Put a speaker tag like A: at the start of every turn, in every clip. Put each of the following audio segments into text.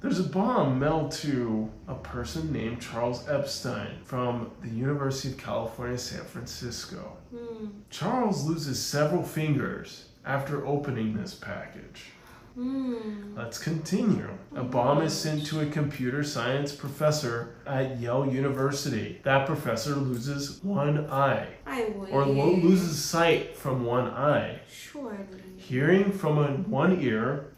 A: There's a bomb mailed to a person named Charles Epstein from the University of California, San Francisco.
B: Hmm.
A: Charles loses several fingers after opening this package.
B: Hmm.
A: Let's continue. A bomb is sent to a computer science professor at Yale University. That professor loses one eye,
B: I
A: or lo- loses sight from one eye,
B: Surely.
A: hearing from a, one ear,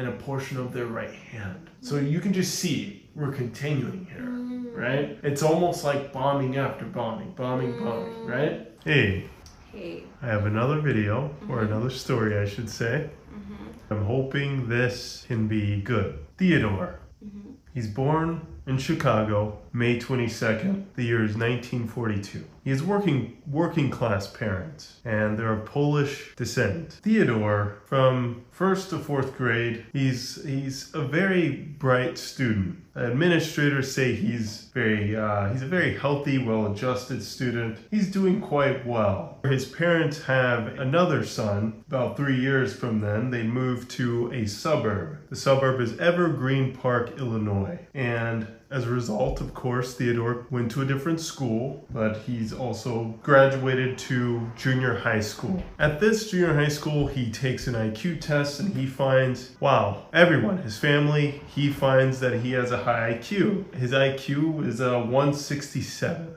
A: and a portion of their right hand. So you can just see we're continuing here,
B: Mm.
A: right? It's almost like bombing after bombing, bombing, bombing, right? Hey,
B: Hey.
A: I have another video, or
B: Mhm.
A: another story, I should say.
B: Mm-hmm.
A: I'm hoping this can be good. Theodore.
B: Mm-hmm.
A: He's born in Chicago, May 22nd. The year is 1942. He has working working class parents, and they're of Polish descent. Theodore, from first to fourth grade, he's he's a very bright student. Administrators say he's very uh, he's a very healthy, well-adjusted student. He's doing quite well. His parents have another son. About three years from then, they move to a suburb. The suburb is Evergreen Park, Illinois, and as a result, of course, Theodore went to a different school, but he's also graduated to junior high school. At this junior high school, he takes an IQ test and he finds, wow, everyone, his family, he finds that he has a high IQ. His IQ is a 167.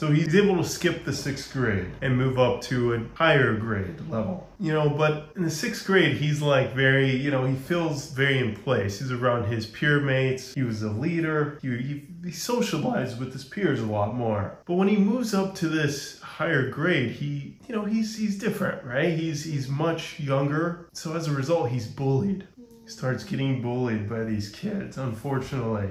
A: So he's able to skip the sixth grade and move up to a higher grade level. You know, but in the sixth grade, he's like very, you know, he feels very in place. He's around his peer mates. He was a leader. He, he, he socialized with his peers a lot more. But when he moves up to this higher grade, he, you know, he's he's different, right? He's he's much younger. So as a result, he's bullied. He starts getting bullied by these kids, unfortunately.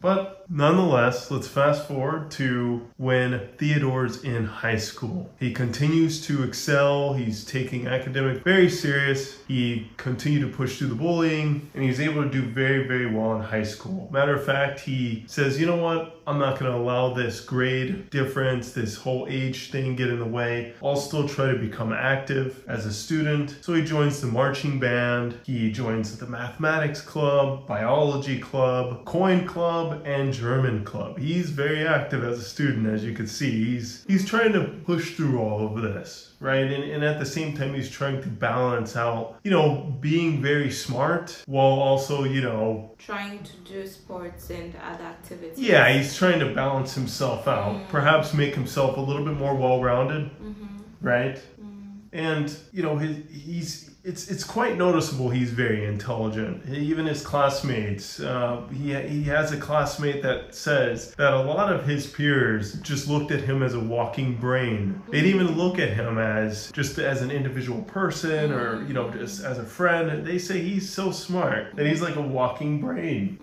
A: But nonetheless, let's fast forward to when Theodore's in high school. He continues to excel. He's taking academic very serious. He continued to push through the bullying and he's able to do very, very well in high school. Matter of fact, he says, you know what? I'm not going to allow this grade difference, this whole age thing get in the way. I'll still try to become active as a student. So he joins the marching band. He joins the mathematics club, biology club, coin club, and German club. He's very active as a student, as you can see. He's he's trying to push through all of this, right? And, and at the same time, he's trying to balance out, you know, being very smart while also, you know,
B: Trying to do sports and other activities.
A: yeah, he's trying to balance himself out.
B: Mm.
A: Perhaps make himself a little bit more well-rounded,
B: Mm-hmm.
A: right?
B: Mm.
A: And you know, his, he's it's it's quite noticeable. He's very intelligent. Even his classmates. Uh, he he has a classmate that says that a lot of his peers just looked at him as a walking brain. They didn't even look at him as just as an individual person or you know just as a friend. They say he's so smart that he's like a walking brain.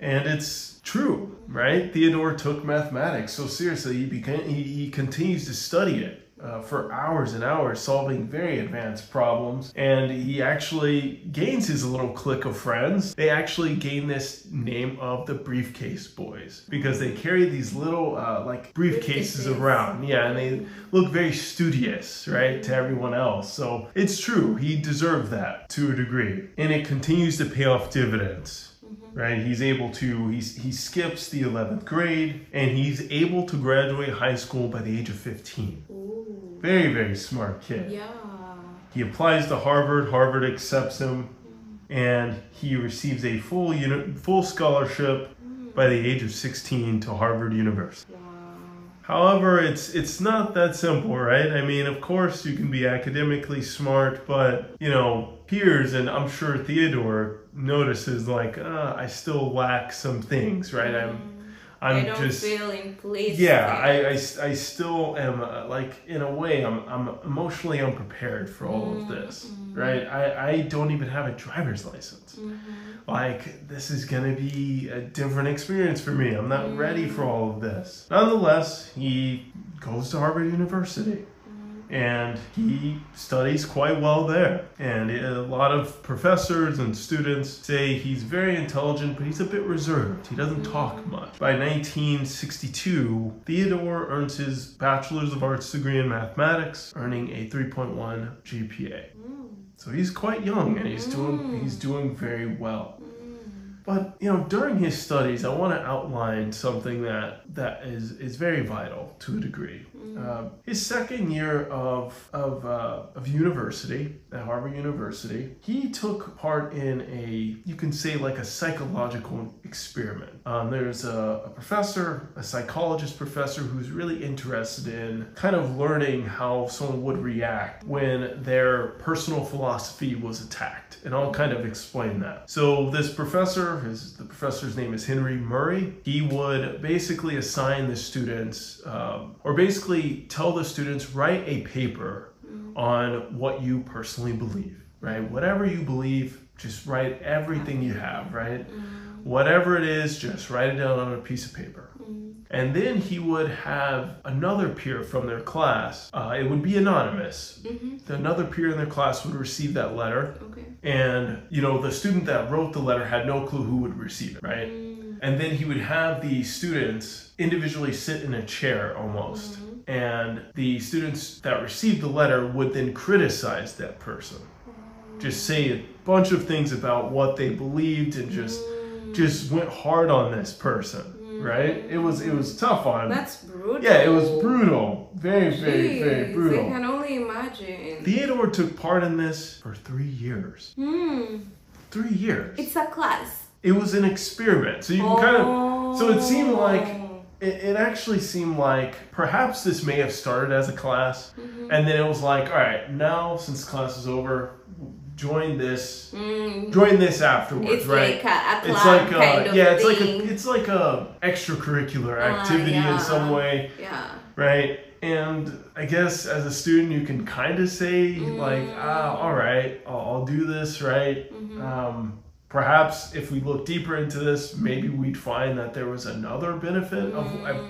A: And it's true, right? Theodore took mathematics so seriously. He began. He, he continues to study it uh, for hours and hours, solving very advanced problems. And he actually gains his little clique of friends. They actually gain this name of the Briefcase Boys because they carry these little uh, like briefcases
B: Briefcases.
A: around. Yeah, and they look very studious, right, to everyone else. So it's true. He deserved that to a degree, and it continues to pay off dividends right? He's able to, he's, he skips the 11th grade and he's able to graduate high school by the age of 15.
B: Ooh.
A: Very, very smart kid.
B: Yeah.
A: He applies to Harvard, Harvard accepts him, hmm. and he receives a full, uni- full scholarship hmm. by the age of 16 to Harvard University.
B: Wow.
A: However, it's it's not that simple, right? I mean, of course you can be academically smart, but you know, peers and I'm sure Theodore notices like, uh, I still lack some things, right? I'm
B: I
A: I'm
B: don't
A: just
B: feel in place.
A: yeah. I, I, I still am uh, like in a way I'm I'm emotionally unprepared for all of this, right? I I don't even have a driver's license.
B: Mhm.
A: Like this is gonna be a different experience for me. I'm not ready for all of this. Nonetheless, he goes to Harvard University and he studies quite well there. And a lot of professors and students say he's very intelligent, but he's a bit reserved. He doesn't talk much. By 1962, Theodore earns his Bachelor's of Arts degree in mathematics, earning a 3.1 GPA.
B: Mm.
A: So he's quite young and he's doing he's doing very well. But you know, during his studies, I want to outline something that that is is very vital to a degree. Uh, his second year of of uh, of university at Harvard University, he took part in a you can say like a psychological experiment. Um, there's a, a professor, a psychologist professor, who's really interested in kind of learning how someone would react when their personal philosophy was attacked, and I'll kind of explain that. So this professor, his the professor's name is Henry Murray. He would basically assign the students, um, or basically tell the students write a paper mm-hmm. on what you personally believe, right? Whatever you believe, just write everything you have, right? Mm-hmm. Whatever it is, just write it down on a piece of paper. Mm-hmm. And then he would have another peer from their class. Uh, it would be anonymous. Another peer in their class would receive that letter.
B: Okay.
A: And, you know, the student that wrote the letter had no clue who would receive it, right? Mm. And then he would have the students individually sit in a chair almost. And the students that received the letter would then criticize that person. Just say a bunch of things about what they believed and just just went hard on this person, right? It was it was tough on.
B: That's brutal.
A: Yeah, it was brutal. Very, very, very
B: brutal I can only imagine.
A: Theodore took part in this for three years.
B: Hmm.
A: Three years.
B: It's a class.
A: It was an experiment. So you can kind of so it seemed like
B: Oh.
A: It, it actually seemed like perhaps this may have started as a class
B: Mm-hmm.
A: and then it was like, all right, now since class is over, join this
B: Mm,
A: join this afterwards,
B: it's
A: right?
B: like club
A: it's like a, yeah, it's like a it's like a extracurricular
B: Ah,
A: activity
B: yeah.
A: in some way,
B: yeah.
A: right? And I guess as a student, you can kind of say like, ah, all right, I'll, I'll do this, right? Um, perhaps if we look deeper into this, maybe we'd find that there was another benefit of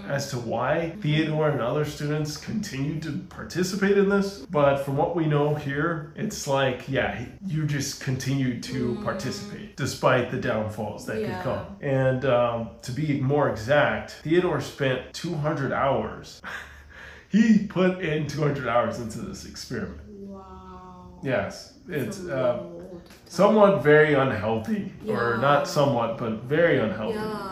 A: as to why Theodore and other students continued to participate in this. But from what we know here, it's like, yeah, you just continued to participate despite the downfalls that
B: Yeah.
A: could come. And um, to be more exact, Theodore spent 200 hours. he put in 200 hours into this experiment.
B: Wow.
A: Yes, it's
B: a lot of time.
A: somewhat very unhealthy, or not somewhat, but very unhealthy.
B: Yeah.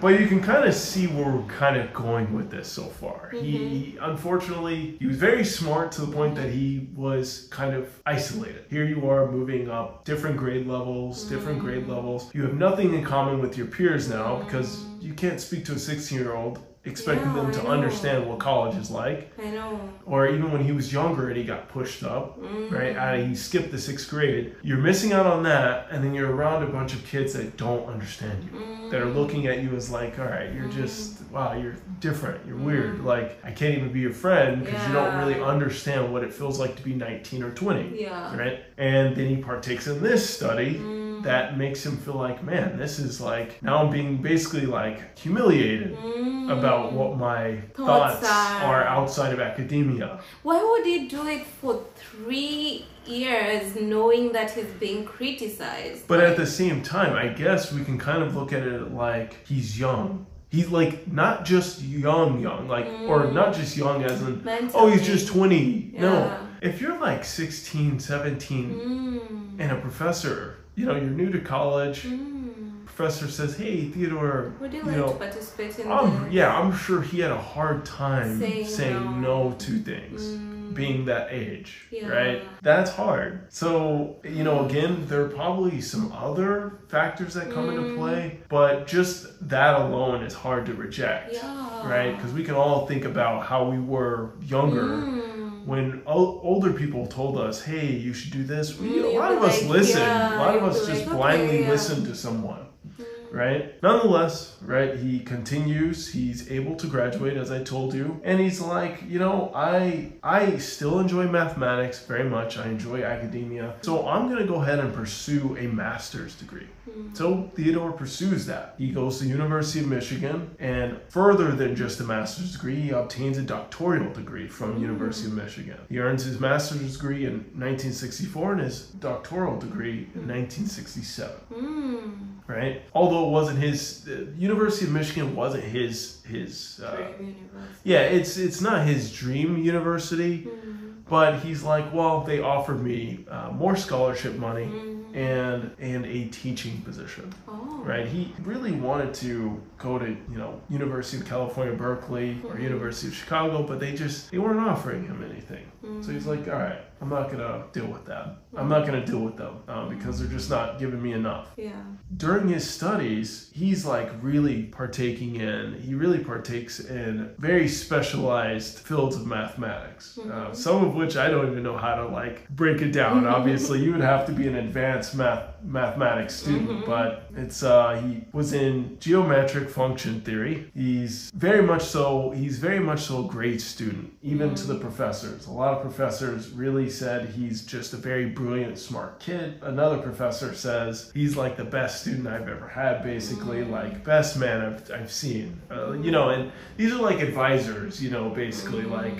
A: But you can kind of see where we're kind of going with this so far.
B: Mm-hmm.
A: He, unfortunately, he was very smart to the point that he was kind of isolated. Here you are moving up different grade levels, different
B: Mm-hmm.
A: grade levels. You have nothing in common with your peers now because you can't speak to a 16 year old expecting
B: Yeah,
A: them to understand what college is like.
B: I know.
A: Or even when he was younger and he got pushed up,
B: Mm.
A: right? Uh, he skipped the sixth grade. You're missing out on that, and then you're around a bunch of kids that don't understand you, that are looking at you as like, all right, you're just wow, you're different, you're weird. Like I can't even be your friend because you don't really understand what it feels like to be 19 or 20,
B: Yeah.
A: right? And then he partakes in this study.
B: Mm.
A: That makes him feel like, man, this is like now I'm being basically like humiliated
B: Mm.
A: about what my
B: Thoughts
A: thoughts
B: are-
A: are outside of academia.
B: Why would he do it for three years knowing that he's being criticized?
A: But at the same time, I guess we can kind of look at it like he's young. He's like not just young, young, like, or not just young as in,
B: Mentally.
A: oh, he's just 20.
B: Yeah.
A: No. If you're like 16, 17,
B: Mm.
A: and a professor, you know, you're new to college,
B: Mm.
A: professor says, hey, Theodore,
B: Would you
A: you
B: like
A: know,
B: to participate in
A: I'm,
B: this?
A: yeah, I'm sure he had a hard time
B: Saying
A: saying,
B: no.
A: no. to things.
B: Mm.
A: Being that age,
B: Yeah.
A: right? That's hard. So, you know, again, there are probably some other factors that come
B: Mm.
A: into play, but just that alone is hard to reject,
B: Yeah.
A: right? Because we can all think about how we were younger.
B: Mm.
A: When o- older people told us, "Hey, you should do this," we,
B: Mm,
A: a lot of us
B: like,
A: listen.
B: yeah,
A: a lot of us just
B: like,
A: blindly
B: okay, yeah.
A: listen to someone
B: Mm.
A: right? Nonetheless, right, he continues, he's able to graduate as I told you, and he's like, you know, I I still enjoy mathematics very much. I enjoy academia. So I'm going to go ahead and pursue a master's degree. So Theodore pursues that. He goes to the University of Michigan and further than just a master's degree, he obtains a doctoral degree from University of Michigan. He earns his master's degree in 1964 and his doctoral degree in 1967
B: Mm.
A: right? Although it wasn't his, uh, University of Michigan wasn't his his. Uh,
B: university.
A: yeah, it's it's not his dream university,
B: Mm.
A: but he's like, well, they offered me uh, more scholarship money
B: Mm.
A: And and a teaching position.
B: Oh.
A: right? He really wanted to go to, you know, University of California, Berkeley or mm-hmm. University of Chicago, but they just they weren't offering him anything. So he's like, all right, I'm not gonna deal with that. I'm not gonna deal with them uh, because they're just not giving me enough.
B: Yeah.
A: During his studies, he's like really partaking in. He really partakes in very specialized fields of mathematics. Uh, some of which I don't even know how to like break it down. Obviously, you would have to be an advanced math mathematics student, but it's uh, he was in geometric function theory. He's very much so. He's very much so a great student, even to the professors. A lot of professors really said he's just a very brilliant, smart kid. Another professor says he's like the best student I've ever had, basically, mm. like best man I've, I've seen. Uh, you know, and these are like advisors, you know, basically mm. like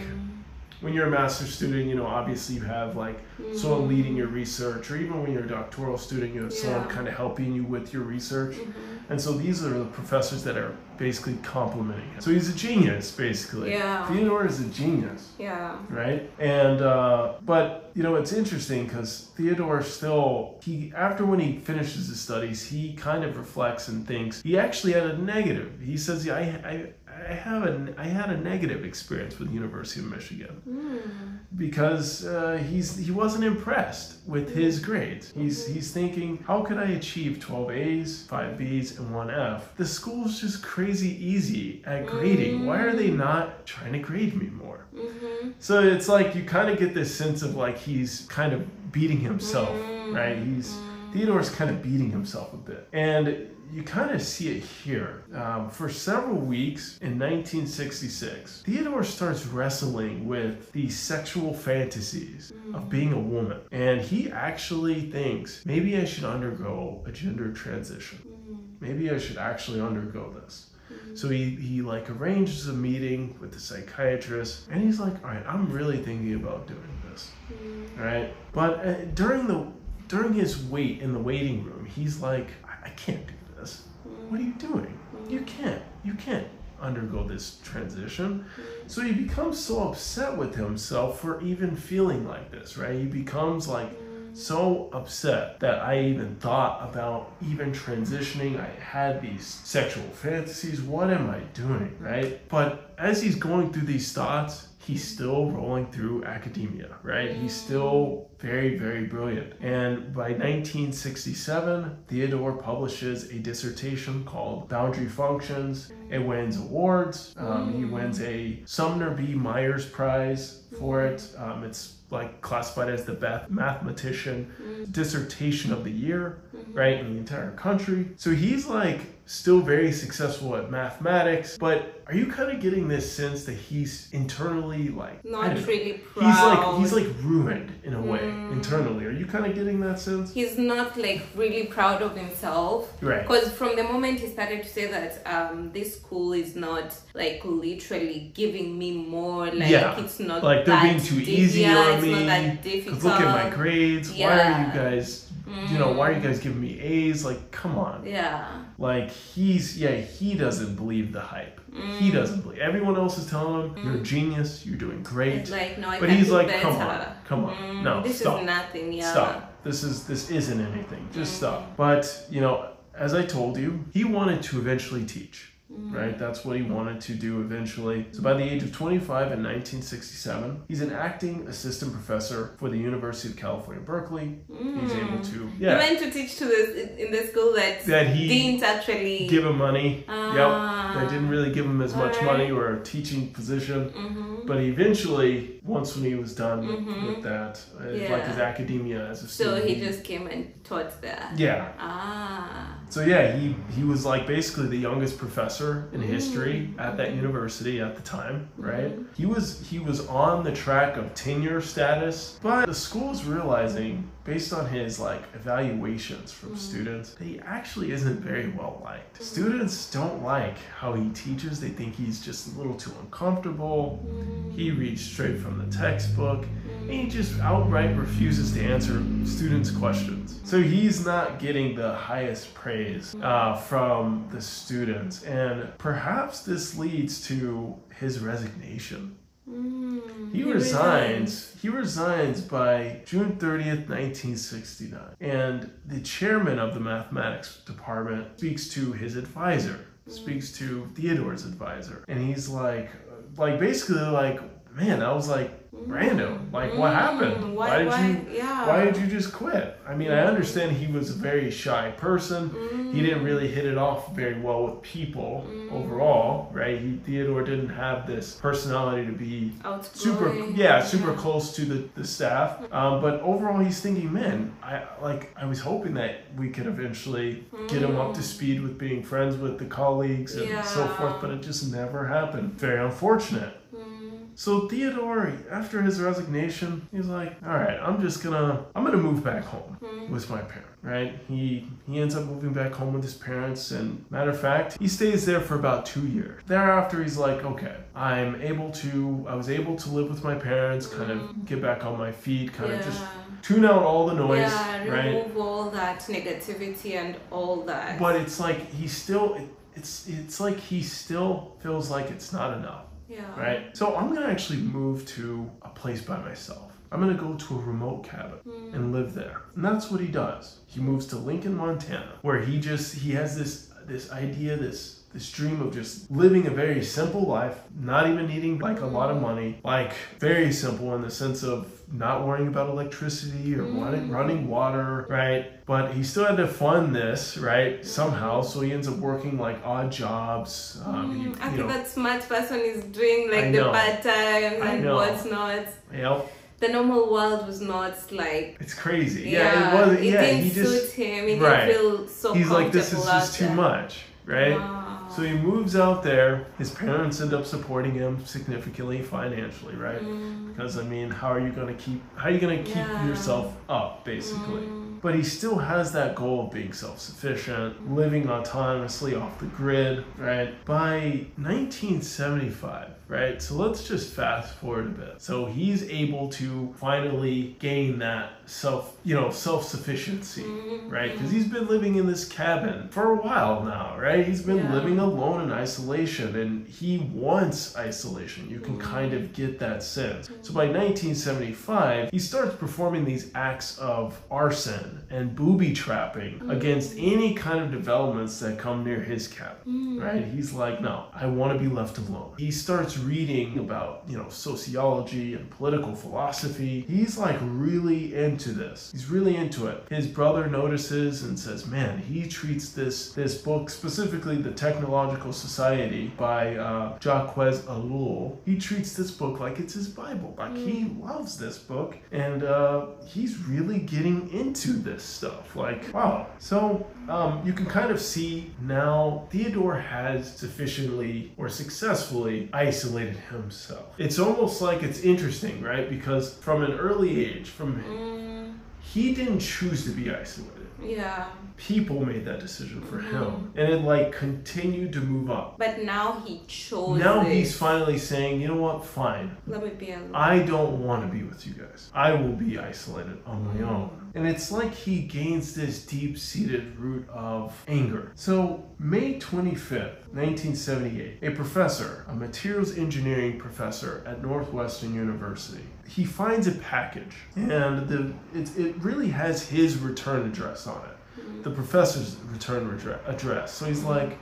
A: when you're a master's student, you know, obviously you have like someone mm. leading your research, or even when you're a doctoral student, you have someone kind of helping you with your research. Mm-hmm. And so these are the professors that are basically complimenting him. So he's a genius, basically.
B: Yeah.
A: Theodore is a genius
B: Yeah.
A: right? And uh, but you know it's interesting because Theodore still he after when he finishes his studies he kind of reflects and thinks he actually had a negative. He says yeah, I I. I have a I had a negative experience with the University of Michigan hmm. because uh, he's he wasn't impressed with his grades. He's mm-hmm. he's thinking how could I achieve 12 A's, 5 B's, and 1 F? The school's just crazy easy at grading. Why are they mm. not trying to grade me more? Mm-hmm. So it's like you kind of get this sense of like he's kind of beating himself, mm-hmm. right? He's mm. Theodore's kind of beating himself a bit, and you kind of see it here. Um, for several weeks in 1966, Theodore starts wrestling with these sexual fantasies of being a woman, and he actually thinks maybe I should undergo a gender transition. Maybe I should actually undergo this. So he, he like arranges a meeting with the psychiatrist and he's like, all right, I'm really thinking about doing this. All right. But uh, during the during his wait in the waiting room, he's like, I, I can't do this. What are you doing? You mm-hmm. can't. You can't undergo this transition. Mm-hmm. So he becomes so upset with himself for even feeling like this, right? He becomes like mm-hmm. so upset that I even thought about even transitioning. I had these sexual fantasies. What am I doing, right? But as he's going through these thoughts, he's still rolling through academia, right? He's still very, very brilliant. And by 1967, Theodore publishes a dissertation called Boundary Functions. It wins awards. Um, He wins a Sumner B. Myers Prize for it. Um, it's like classified as the best mathematician dissertation of the year, right, in the entire country. So he's like still very successful at mathematics, but are you kind of getting this sense that he's internally like
B: Not really
A: He's like he's like ruined in a way internally. Are you kind of getting that sense?
B: he's not like really proud of himself
A: Right.
B: because from the moment he started to say that um this school is not like literally giving me more like
A: Yeah.
B: it's not
A: Like they're being too
B: di-
A: easy
B: yeah,
A: on
B: it's
A: me.
B: not that
A: 'cause
B: difficult
A: look at my grades. Why are you guys? You know, why are you guys giving me A's? Like, come on.
B: yeah
A: Like he's yeah, he doesn't believe the hype. He mm. doesn't believe. Everyone else is telling him you're a mm. genius, you're doing great.
B: it's like no I
A: but he's like,
B: better.
A: come on, come on,
B: Mm,
A: no,
B: this
A: stop,
B: is nothing yeah
A: stop. This is this isn't anything. Just mm. stop. But you know, as I told you, he wanted to eventually teach. Right, that's what he wanted to do eventually. So, by the age of 25 in 1967, he's an acting assistant professor for the University of California, Berkeley. He's able to,
B: he went to teach to this in the school that,
A: that he
B: didn't actually
A: give him money.
B: Ah.
A: yep. They didn't really give him as much
B: Alright.
A: money or a teaching position.
B: Mhm.
A: But eventually, once when he was done with, with that, uh, like his academia as a student, so
B: he just came and taught there
A: yeah.
B: ah.
A: So yeah, he he was like basically the youngest professor in mm. history at that mm-hmm. university at the time, mm-hmm. right? He was he was on the track of tenure status, but the school's realizing based on his like evaluations from mm-hmm. students he actually isn't very well liked. Mm-hmm. Students don't like how he teaches. They think he's just a little too uncomfortable. He mm-hmm. reads straight from the textbook and he just outright refuses to answer students' questions. So he's not getting the highest praise uh, from the students, and perhaps this leads to his resignation. He,
B: He
A: resigns. He resigns by June 30th, 1969. And the chairman of the mathematics department speaks to his advisor, speaks to Theodore's advisor. And he's like, like basically like, man, I was like, Brando, like what happened?
B: Mm, Why,
A: did
B: why,
A: you
B: yeah.
A: why did you just quit? I mean, I understand he was a very shy person. He didn't really hit it off very well with people overall, right? He, Theodore didn't have this personality to be super, yeah, super close to the, the staff. Um, but overall, he's thinking, man, I like, I was hoping that we could eventually get him up to speed with being friends with the colleagues and so forth, but it just never happened. Very unfortunate. So Theodore, after his resignation, he's like, "All right, I'm just gonna, I'm gonna move back home hmm. with my parents." Right? He he ends up moving back home with his parents, and matter of fact, he stays there for about two years. Thereafter, he's like, "Okay, I'm able to, I was able to live with my parents, kind of hmm. get back on my feet, kind of just tune out all the noise,
B: yeah,
A: right?"
B: remove all that negativity and all that.
A: But it's like he still, it, it's it's like he still feels like it's not enough.
B: Yeah.
A: right? So I'm gonna actually move to a place by myself. I'm gonna go to a remote cabin hmm. and live there. And that's what he does. He moves to Lincoln, Montana, where he just he has this this idea, this this dream of just living a very simple life, not even needing like a lot of money, like very simple in the sense of not worrying about electricity or running, running water, right? But he still had to fund this, right? Somehow, so he ends up working like odd jobs. Um, he-
B: Mm, I think that smart person is doing like the part time and what's not.
A: yep.
B: The normal world was not like
A: It's crazy.
B: yeah,
A: Yeah, it was.
B: it
A: Yeah,
B: didn't
A: he just
B: suit him. He
A: right.
B: didn't feel so
A: he's like this is just too much, right?
B: Wow.
A: So he moves out there. His parents end up supporting him significantly financially, right? Because I mean, how are you going to keep how are you going to keep
B: Mm. Yeah.
A: yourself up basically?
B: Mm.
A: But he still has that goal of being self-sufficient, living autonomously off the grid, right? By 1975, right? So let's just fast forward a bit. So he's able to finally gain that self, you know, self-sufficiency,
B: Mm-hmm.
A: right? Mm-hmm. Because he's been living in this cabin for a while now, right? He's been
B: Yeah.
A: living alone in isolation and he wants isolation. You can kind of get that sense. So by mm-hmm. 1975, he starts performing these acts of arson and booby trapping mm-hmm. against any kind of developments that come near his cabin, right? He's like, no, I want to be left alone. He starts reading about, you know, sociology and political philosophy. He's like really into this. He's really into it. His brother notices and says, man, he treats this this book, specifically the Technological Society by uh, Jacques Ellul. He treats this book like it's his Bible. Like he loves this book, and uh, he's really getting into this stuff. Like, wow. So um, you can kind of see now Theodore has sufficiently or successfully isolated himself. It's almost like it's interesting, right? Because from an early age, from
B: Mm,
A: he didn't choose to be isolated.
B: yeah.
A: People made that decision for him, and it like continued to move up.
B: But now he chose
A: Now
B: this.
A: he's finally saying, you know what? Fine.
B: Let me be alone.
A: I don't want to be with you guys. I will be isolated on my own. And it's like he gains this deep seated root of anger. So, May 25th, 1978, a professor, a materials engineering professor at Northwestern University, he finds a package and the, it, it really has his return address on it. Mm-hmm. The professor's return address. So he's like,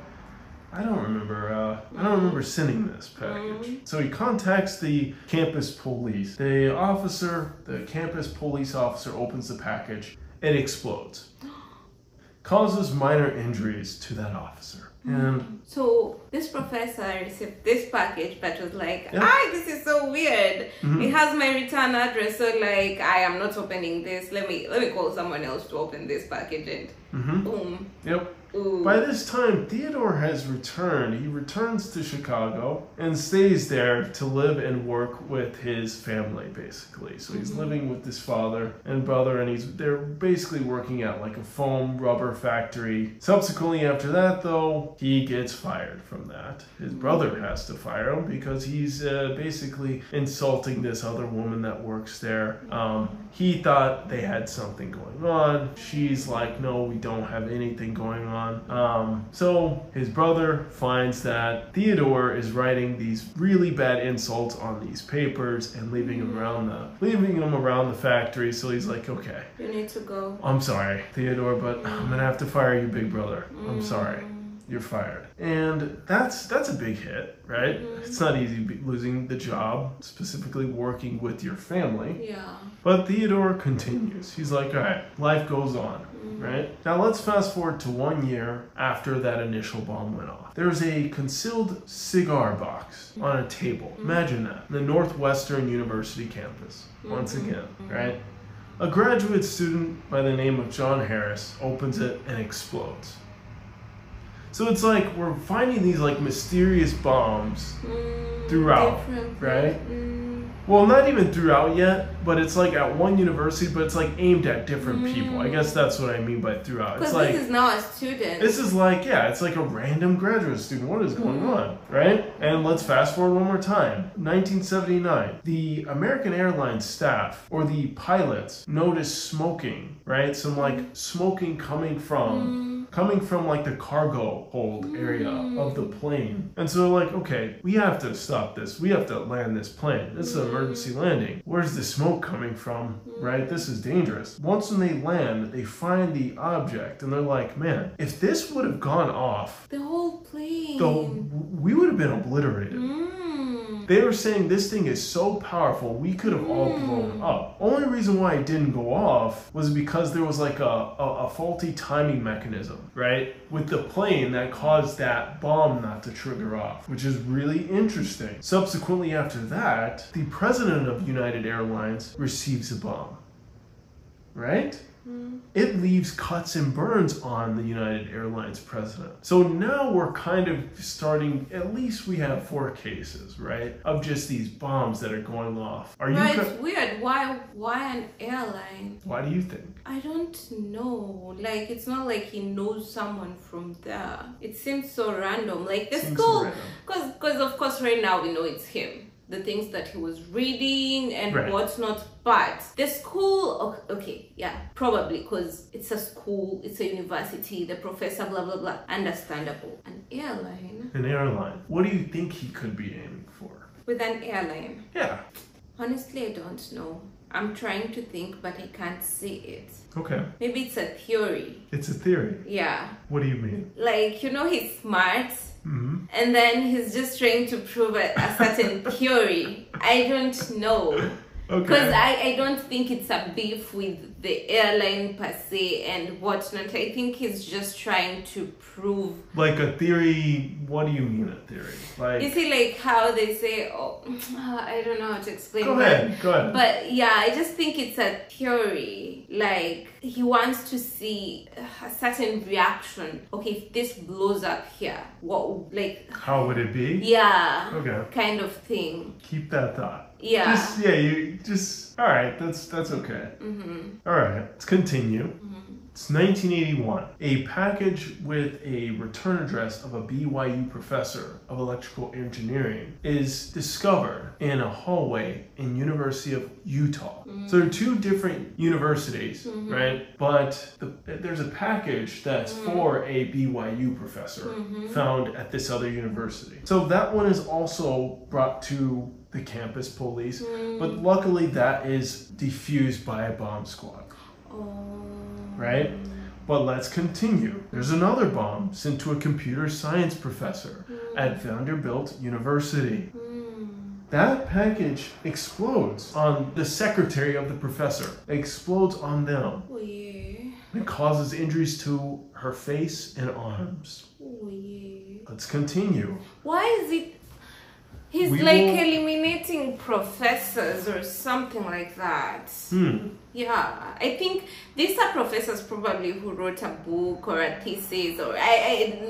A: I don't remember. Uh, I don't remember sending this package. So he contacts the campus police. The officer, the campus police officer, opens the package. It explodes, causes minor injuries to that officer. And
B: So this professor received this package, but was like,
A: Yeah.
B: "Ah, this is so weird.
A: Mhm.
B: It has my return address, so like, I am not opening this. Let me let me call someone else to open this package." And
A: mhm,
B: boom,
A: yep.
B: Ooh,
A: By this time, Theodore has returned. He returns to Chicago and stays there to live and work with his family, basically. So he's living with his father and brother, and he's they're basically working at like a foam rubber factory. Subsequently, after that, though, he gets fired from that. His brother has to fire him because he's uh, basically insulting this other woman that works there. Um, he thought they had something going on. She's like, no, we don't have anything going on. On. Um, so his brother finds that Theodore is writing these really bad insults on these papers and leaving them around the leaving them around the factory. So he's like, okay,
B: You need to go.
A: I'm sorry, Theodore, but I'm gonna have to fire you, big brother. I'm sorry. You're fired. And that's that's a big hit, right? Mm-hmm. It's not easy losing the job, specifically working with your family.
B: Yeah.
A: But Theodore continues. He's like, all right, life goes on, mm-hmm. right? Now let's fast forward to one year after that initial bomb went off. There's a concealed cigar box on a table. Mm-hmm. Imagine that. The Northwestern University campus. Once again, right? A graduate student by the name of John Harris opens it and explodes. So it's like we're finding these like mysterious bombs
B: Mm,
A: Throughout, right?
B: Mm,
A: Well, not even throughout yet, but it's like at one university, but it's like aimed at different people. I guess that's what I mean by throughout. It's like
B: this is now a student.
A: this is like yeah, it's like a random graduate student. What is going on, right? And let's fast forward one more time. 1979. The American Airlines staff or the pilots noticed smoking, right? Some like smoking coming from coming from like the cargo hold area of the mm. plane. And so like, okay, we have to stop this. We have to land this plane. This is an mm. emergency landing. Where's the smoke coming from? Mm. Right? This is dangerous. Once when they land, they find the object and they're like, man, if this would have gone off,
B: the whole plane.
A: the, we would have been obliterated.
B: Mm.
A: They were saying this thing is so powerful, we could have all hmm. blown up. Only reason why it didn't go off was because there was like a, a, a faulty timing mechanism, right? With the plane that caused that bomb not to trigger off, which is really interesting. Subsequently, after that, the president of United Airlines receives a bomb, right? Mm-hmm. It leaves cuts and burns on the United Airlines president. So now we're kind of starting, at least we have four cases, right? Of just these bombs that are going off. Are you,
B: Right,
A: co-
B: weird. Why? Why an airline?
A: why do you think?
B: I don't know. Like, it's not like he knows someone from there. It seems so random. Like the
A: Seems so
B: school,
A: random.
B: because because of course right now we know it's him. The things that he was reading and
A: Right.
B: whatnot. But the school, okay, yeah, probably because it's a school, it's a university. The professor, blah blah blah. Understandable. An airline
A: An airline. What do you think he could be aiming for?
B: with an airline.
A: Yeah.
B: Honestly, I don't know. I'm trying to think, but I can't see it.
A: Okay.
B: Maybe it's a theory.
A: It's a theory.
B: Yeah.
A: What do you mean?
B: Like, you know, he's smart and then he's just trying to prove a, a certain theory. I don't know. Because
A: Okay.
B: I, I don't think it's a beef with the airline per se and whatnot. I think he's just trying to prove.
A: like a theory, what do you mean a theory?
B: You
A: Like,
B: see, like how they say, oh, I don't know how to explain.
A: go
B: but-
A: ahead, go ahead.
B: But yeah, I just think it's a theory. Like he wants to see a certain reaction. Okay, if this blows up here, what like
A: How would it be?
B: yeah,
A: Okay.
B: kind of thing.
A: Keep that thought.
B: Yeah.
A: Just yeah, you just all right. That's that's okay.
B: Mm-hmm.
A: All right, let's continue. It's 1981. A package with a return address of a BYU professor of electrical engineering is discovered in a hallway in University of Utah. So there are two different universities, mm-hmm. right? But the, there's a package that's mm-hmm. for a BYU professor mm-hmm. found at this other university. So that one is also brought to the campus police, but mm. luckily that is defused by a bomb squad
B: Oh.
A: Right? But let's continue. There's another bomb sent to a computer science professor at hmm. Vanderbilt University. Hmm. That package explodes on the secretary of the professor. Explodes on them.
B: Oh yeah.
A: It causes injuries to her face and arms.
B: Oh yeah.
A: Let's continue.
B: Why is it? He's
A: We
B: like
A: will-
B: eliminating professors or something like that.
A: Hmm.
B: Yeah, I think these are professors probably who wrote a book or a thesis or I,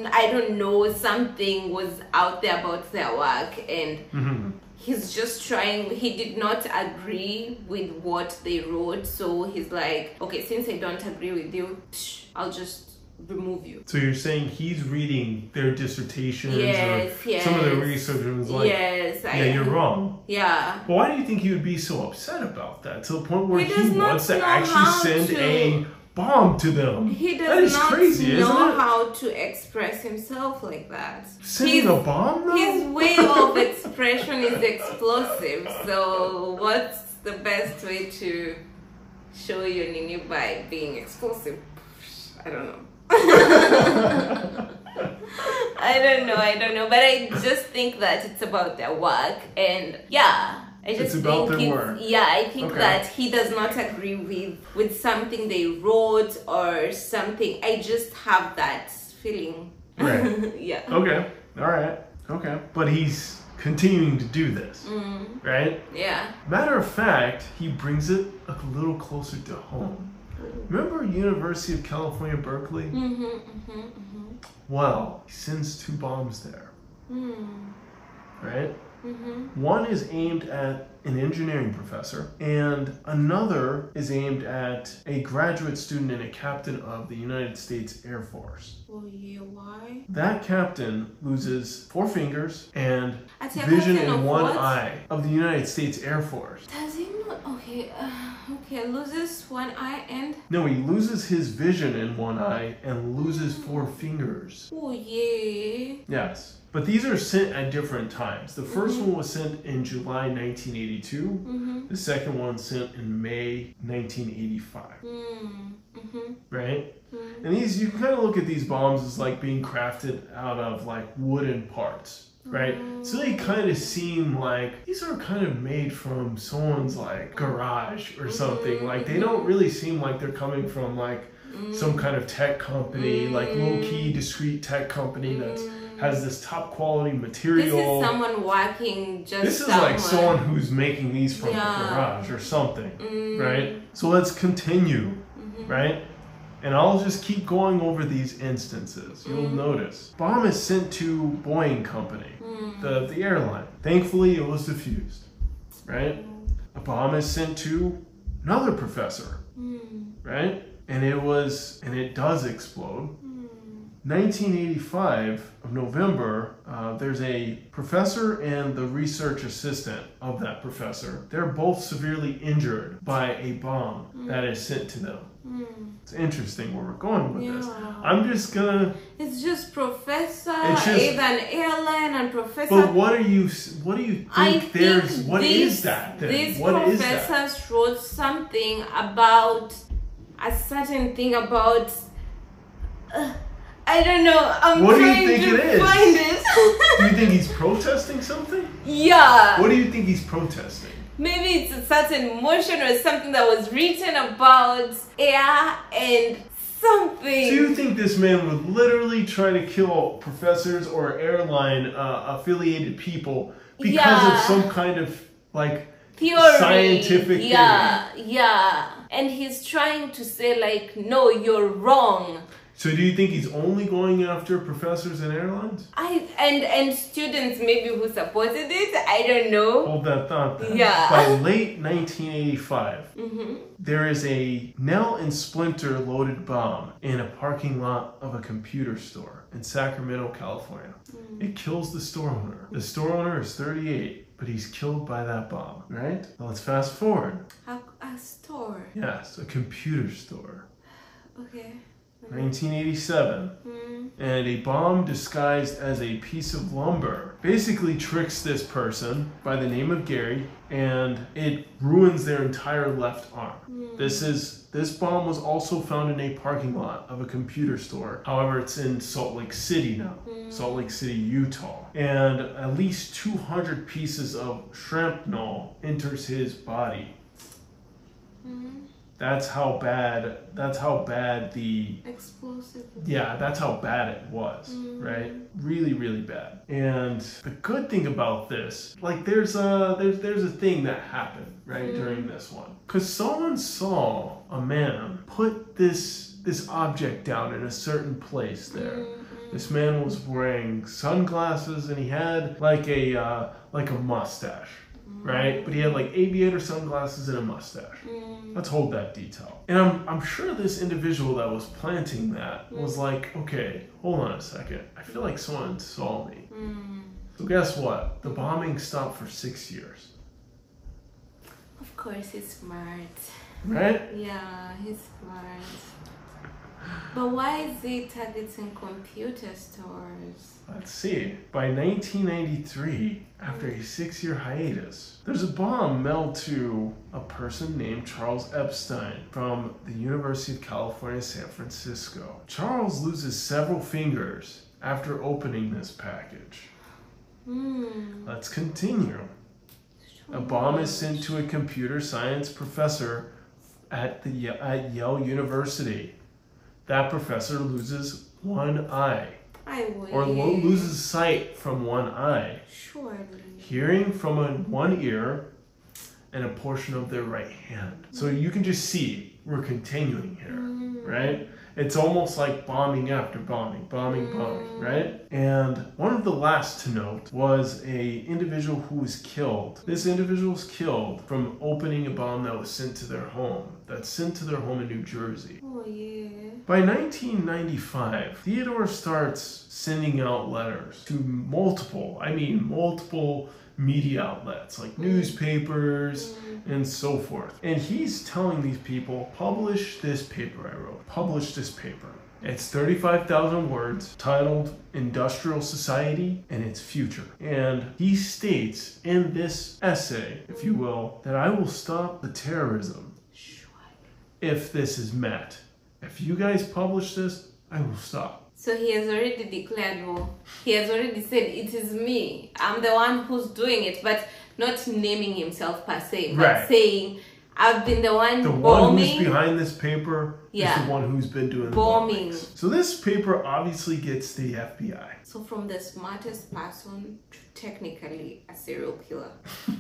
B: I, I don't know, something was out there about their work and
A: hmm
B: he's just trying, he did not agree with what they wrote. So he's like, okay, since I don't agree with you, psh, I'll just remove you.
A: So you're saying he's reading their dissertations
B: Yes,
A: or some of their
B: yes.
A: research and was like,
B: yes, I,
A: yeah, you're wrong.
B: Yeah.
A: But why do you think he would be so upset about that to the point where
B: He
A: he, wants to actually send
B: to-
A: a bomb to them.
B: He does
A: that is
B: not
A: crazy,
B: know how to express himself like that.
A: Sending
B: His-
A: a bomb though?
B: His way of expression is explosive. So, what's the best way to show your nini by being explosive? I don't know. I don't know. I don't know. But I just think that it's about their work, and yeah. I just
A: It's about
B: think
A: their
B: it's,
A: work.
B: yeah, I think
A: Okay.
B: that he does not agree with with something they wrote or something. I just have that feeling.
A: Right.
B: yeah.
A: Okay. All right. Okay. But he's continuing to do this,
B: Mm,
A: right?
B: yeah.
A: Matter of fact, he brings it a little closer to home. Remember University of California, Berkeley?
B: Mm-hmm, mm-hmm, mm-hmm.
A: Well, he sends two bombs there,
B: Mm,
A: right?
B: Mm-hmm.
A: One is aimed at an engineering professor, and another is aimed at a graduate student and a captain of the United States Air Force.
B: Oh yeah, why?
A: That captain loses four fingers and vision in one
B: what?
A: eye of the United States Air Force.
B: Does he not? Okay, uh, okay. Loses one eye and
A: No, he loses his vision in one eye and loses four fingers.
B: oh yeah.
A: Yes. But these are sent at different times. The 1st one was sent in July 1982.
B: Mm-hmm.
A: The second one sent in May 1985.
B: Mm, mm-hmm.
A: Right?
B: Mm.
A: And these, you can kind of look at these bombs as like being crafted out of like wooden parts. Right? So they kind of seem like these are kind of made from someone's like garage or something. Like they don't really seem like they're coming from like some kind of tech company, like low key, discreet tech company that has this top quality material.
B: This is someone working just.
A: This is
B: somewhere.
A: like someone who's making these from
B: Yeah.
A: a garage or something,
B: Mm,
A: right? So let's continue,
B: mhm.
A: right? And I'll just keep going over these instances. You'll
B: Mm.
A: notice. Bomb is sent to Boeing Company,
B: Mm.
A: the, the airline. Thankfully, it was defused, right? A bomb is sent to another professor,
B: Mm.
A: right? And it was, and it does explode.
B: Mm.
A: 1985 of November, uh, there's a professor and the research assistant of that professor. They're both severely injured by a bomb that is sent to them.
B: Mm.
A: It's interesting where we're going with this. I'm just gonna.
B: It's just professor,
A: It's just-
B: either an airline and professor.
A: But what are you? What do you think?
B: I
A: there's.
B: think
A: What
B: this,
A: is that? Then?
B: These
A: What
B: professors wrote something about a certain thing about. Uh, I don't know. I'm
A: What do you
B: trying
A: think
B: to
A: it is? Do you think he's protesting something?
B: yeah.
A: What do you think he's protesting?
B: Maybe it's a certain motion or something that was written about air and something.
A: Do you think this man would literally try to kill professors or airline uh, affiliated people because
B: Yeah.
A: of some kind of like
B: theory.
A: scientific
B: Yeah, yeah. And he's trying to say like, no, you're wrong.
A: So do you think he's only going after professors and airlines?
B: I and and students maybe who supported it. I don't know.
A: Hold that thought then.
B: Yeah.
A: By late 1985,
B: hmm
A: there is a nail and splinter loaded bomb in a parking lot of a computer store in Sacramento, California. It kills the store owner. The store owner is 38, but he's killed by that bomb, right? Now let's fast forward.
B: A, a store.
A: Yes, a computer store.
B: Okay.
A: 1987.
B: Mm.
A: And a bomb disguised as a piece of lumber basically tricks this person by the name of Gary and it ruins their entire left arm. This is this bomb was also found in a parking lot of a computer store. However, it's in Salt Lake City now. Salt Lake City, Utah. And at least 200 pieces of shrapnel enters his body. That's how bad that's how bad the
B: Explosive.
A: yeah, that's how bad it was,
B: Mm.
A: right? Really, really bad. And the good thing about this, like there's a there's there's a thing that happened, right,
B: Mm.
A: during this one. Cuz someone saw a man put this this object down in a certain place there.
B: Mm,
A: This man was wearing sunglasses and he had like a uh, like a mustache, right? But he had like aviator sunglasses and a mustache.
B: mm,
A: Let's hold that detail. And I'm, I'm sure this individual that was planting that was like, okay, hold on a second. I feel like someone saw me.
B: mm.
A: So guess what? The bombing stopped for six years.
B: Of course, he's smart.
A: right?
B: Yeah, he's smart. But why is he targeting computer stores?
A: Let's see. By 1993, after a six year hiatus, there's a bomb mailed to a person named Charles Epstein from the University of California, San Francisco. Charles loses several fingers after opening this package.
B: Hmm.
A: Let's continue. A bomb is sent to a computer science professor at, the, at Yale University. That professor loses one eye,
B: I will.
A: or lo- loses sight from one eye,
B: Surely.
A: hearing from a, one ear, and a portion of their right hand. So you can just see we're continuing here, mm. right? It's almost like bombing after bombing, bombing, bombing, mm. right? And one of the last to note was a individual who was killed. This individual was killed from opening a bomb that was sent to their home. That's sent to their home in New Jersey.
B: Oh, yeah.
A: By 1995, Theodore starts sending out letters to multiple, I mean multiple media outlets like mm. newspapers mm. and so forth. And he's telling these people, publish this paper I wrote, publish this paper. It's 35,000 words titled Industrial Society and Its Future. And he states in this essay, if you will, that I will stop the terrorism if this is met. If you guys publish this, I will stop.
B: So he has already declared war. He has already said, It is me. I'm the one who's doing it, but not naming himself per se, but
A: Right.
B: saying, I've been the one
A: The one who's behind this paper
B: Yeah.
A: is the one who's been doing the
B: Bombing.
A: bombings. So this paper obviously gets the FBI.
B: so, from the smartest person to technically a serial killer.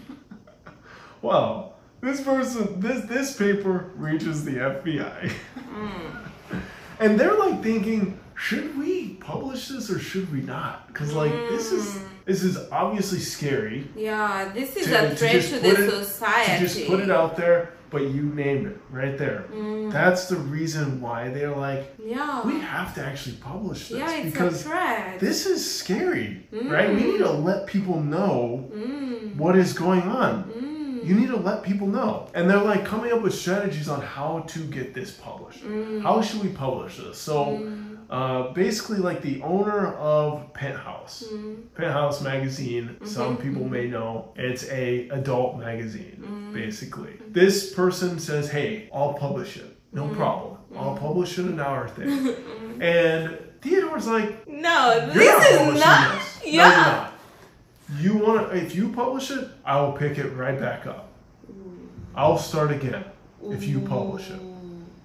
A: Well, this person, this this paper reaches the FBI, mm. and they're like thinking, should we publish this or should we not? Because like this is this is obviously scary.
B: Yeah, this is
A: to-
B: a threat
A: just
B: to, the
A: it-
B: society.
A: To just put it out there, but you named it right there.
B: Mm.
A: That's the reason why they're like,
B: Yeah.
A: we have to actually publish this
B: yeah, it's
A: because
B: a threat.
A: this is scary, right? We need to let people know
B: Mm.
A: what is going on.
B: Mm.
A: You need to let people know. And they're like coming up with strategies on how to get this published.
B: Mm.
A: How should we publish this? So uh, basically, like the owner of Penthouse,
B: Mm.
A: Penthouse magazine,
B: Mm-hmm.
A: some people may know, it's a adult magazine,
B: Mm.
A: basically. This person says, hey, I'll publish it. No
B: Mm.
A: problem. I'll publish it in our thing. and Theodore's like,
B: No, this is not.
A: this.
B: Yeah.
A: you're. You want to, if you publish it, I will pick it right back up. I'll start again if you publish it.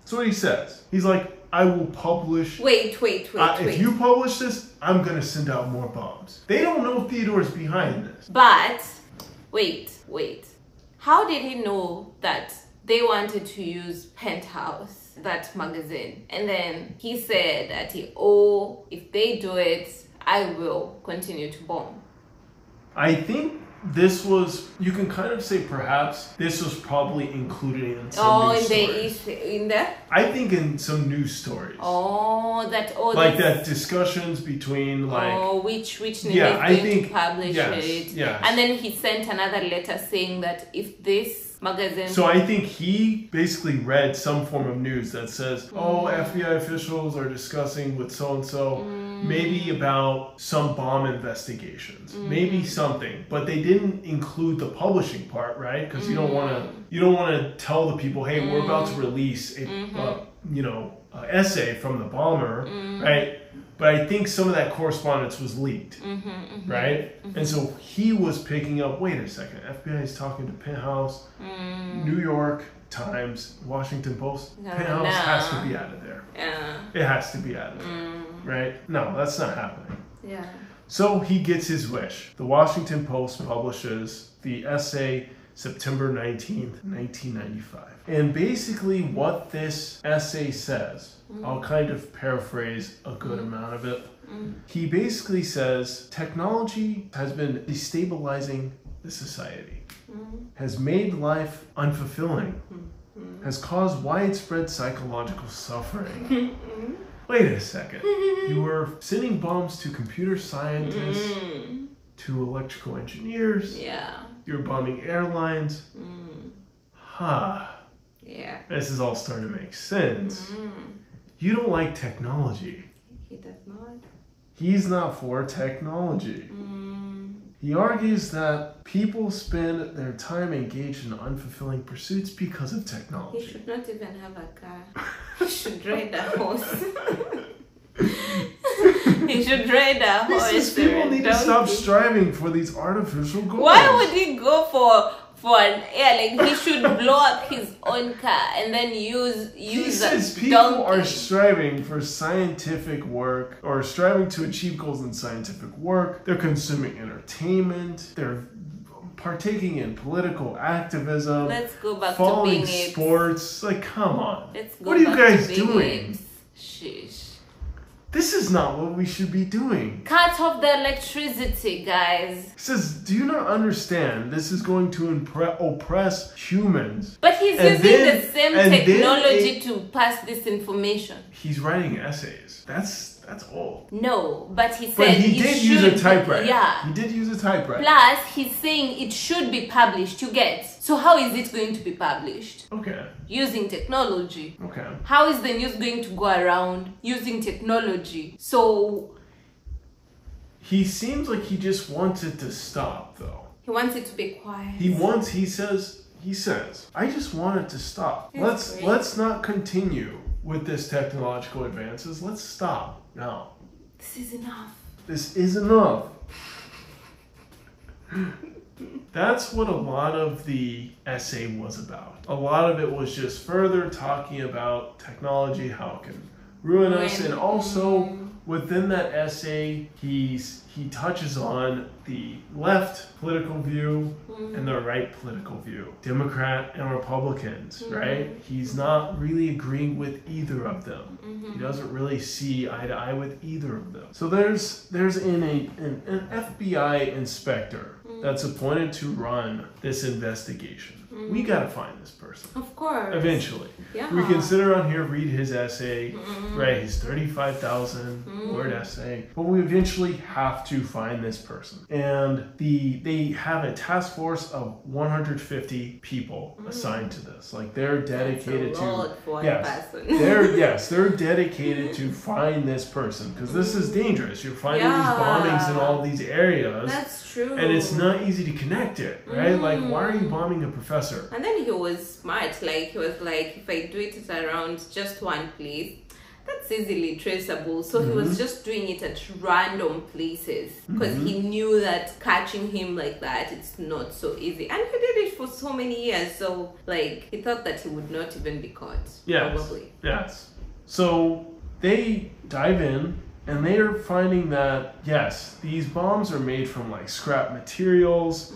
A: That's what he says. He's like, I will publish.
B: Wait, wait, wait,
A: Uh,
B: wait.
A: if you publish this, I'm going to send out more bombs. They don't know Theodore's behind this.
B: But wait, wait. How did he know that they wanted to use Penthouse, that magazine? And then he said that he, oh, if they do it, I will continue to bomb.
A: I think this was, you can kind of say perhaps this was probably included in some
B: oh,
A: news
B: in the
A: stories.
B: in the
A: I think in some news stories.
B: oh that oh
A: like that discussions between oh, like
B: oh, which which
A: Yeah,
B: is
A: I
B: going
A: think-
B: to publish
A: yes,
B: it?
A: yes.
B: And then he sent another letter saying that if this magazine.
A: So I think he basically read some form of news that says, "Oh, mm. FBI officials are discussing with so and so, maybe about some bomb investigations, mm. maybe something." But they didn't include the publishing part, right? Because you don't want to mm. you don't want to tell the people, "Hey, we're about to release a uh, you know uh, essay from the bomber," right? But I think some of that correspondence was leaked,
B: Mm-hmm,
A: right? And so he was picking up. Wait a second, FBI is talking to Penthouse. New York Times, Washington Post,
B: No,
A: Penthouse
B: no.
A: has to be out of there.
B: yeah
A: It has to be out of there,
B: Mm.
A: right? No, that's not happening.
B: yeah
A: So he gets his wish. The Washington Post publishes the essay September 19th, 1995. And basically, what this essay says, mm. I'll kind of paraphrase a good mm. amount of it. Mm. He basically says technology has been destabilizing the society, has made life unfulfilling, has caused widespread psychological suffering. Wait a second. You were sending bombs to computer scientists,
B: Mm.
A: to electrical engineers,
B: yeah
A: you're bombing airlines.
B: mm.
A: Huh.
B: Yeah.
A: this is all starting to make sense.
B: Mm.
A: You don't like technology.
B: He does not.
A: He's not for technology.
B: Mm.
A: He argues that people spend their time engaged in unfulfilling pursuits because of technology.
B: He should not even have a car. He should ride a horse. he should ride a horse.
A: people need to stop striving for these artificial goals.
B: Why would he go for for an yeah? Like he should blow up his own car and then use use.
A: He
B: says
A: people
B: donkey.
A: are striving for scientific work or striving to achieve goals in scientific work. They're consuming entertainment. They're partaking in political activism.
B: Let's go back to
A: following
B: being apes.
A: sports. Like, come on.
B: Let's go
A: What are you guys
B: to being
A: doing?
B: apes. Sheesh.
A: This is not what we should be doing.
B: Cut off the electricity, guys.
A: Says, Do you not understand? This is going to impre- oppress humans.
B: But he's
A: And
B: using
A: then-
B: the same technology
A: it-
B: to pass this information.
A: He's writing essays. That's that's old.
B: No, but he said
A: But he did use a typewriter.
B: Yeah.
A: He did use a typewriter.
B: Plus, he's saying it should be published. You get. So how is it going to be published?
A: Okay.
B: Using technology.
A: Okay.
B: How is the news going to go around using technology? So
A: He seems like he just wants it to stop though.
B: he wants it to be quiet.
A: He wants he says he says, I just want it to stop.
B: That's
A: let's
B: great.
A: let's not continue with this technological advances. Let's stop now.
B: This is enough.
A: This is enough. That's what a lot of the essay was about. A lot of it was just further talking about technology, how it can ruin us, and also within that essay, he's he touches on the left political view and the mm-hmm. right political view, Democrat and Republicans, mm-hmm. right? He's not really agreeing with either of them. Mm-hmm. He doesn't really see eye to eye with either of them. So there's there's an, a, an, an FBI inspector that's appointed to run this investigation. We mm. gotta find this person
B: Of course.
A: eventually.
B: Yeah.
A: We can sit around here, read his essay, right? His 35,000 mm. word essay, but we eventually have to find this person. And the they have a task force of 150 people mm. assigned to this. Like they're dedicated
B: That's a lot
A: to yes, they're yes, they're dedicated to find this person because this is dangerous. You're finding
B: Yeah.
A: these bombings in all these areas.
B: That's true.
A: and it's not easy to connect it, right? Like, why are
B: Mm.
A: you bombing a professor?
B: And then he was smart. Like he was like, if I do it around just one place, that's easily traceable. So he
A: Mm-hmm.
B: was just doing it at random places because he knew that catching him like that it's not so easy. And he did it for so many years. So like he thought that he would not even be caught.
A: Yes.
B: Probably.
A: Yes. So they dive in and they are finding that, yes, these bombs are made from like scrap materials.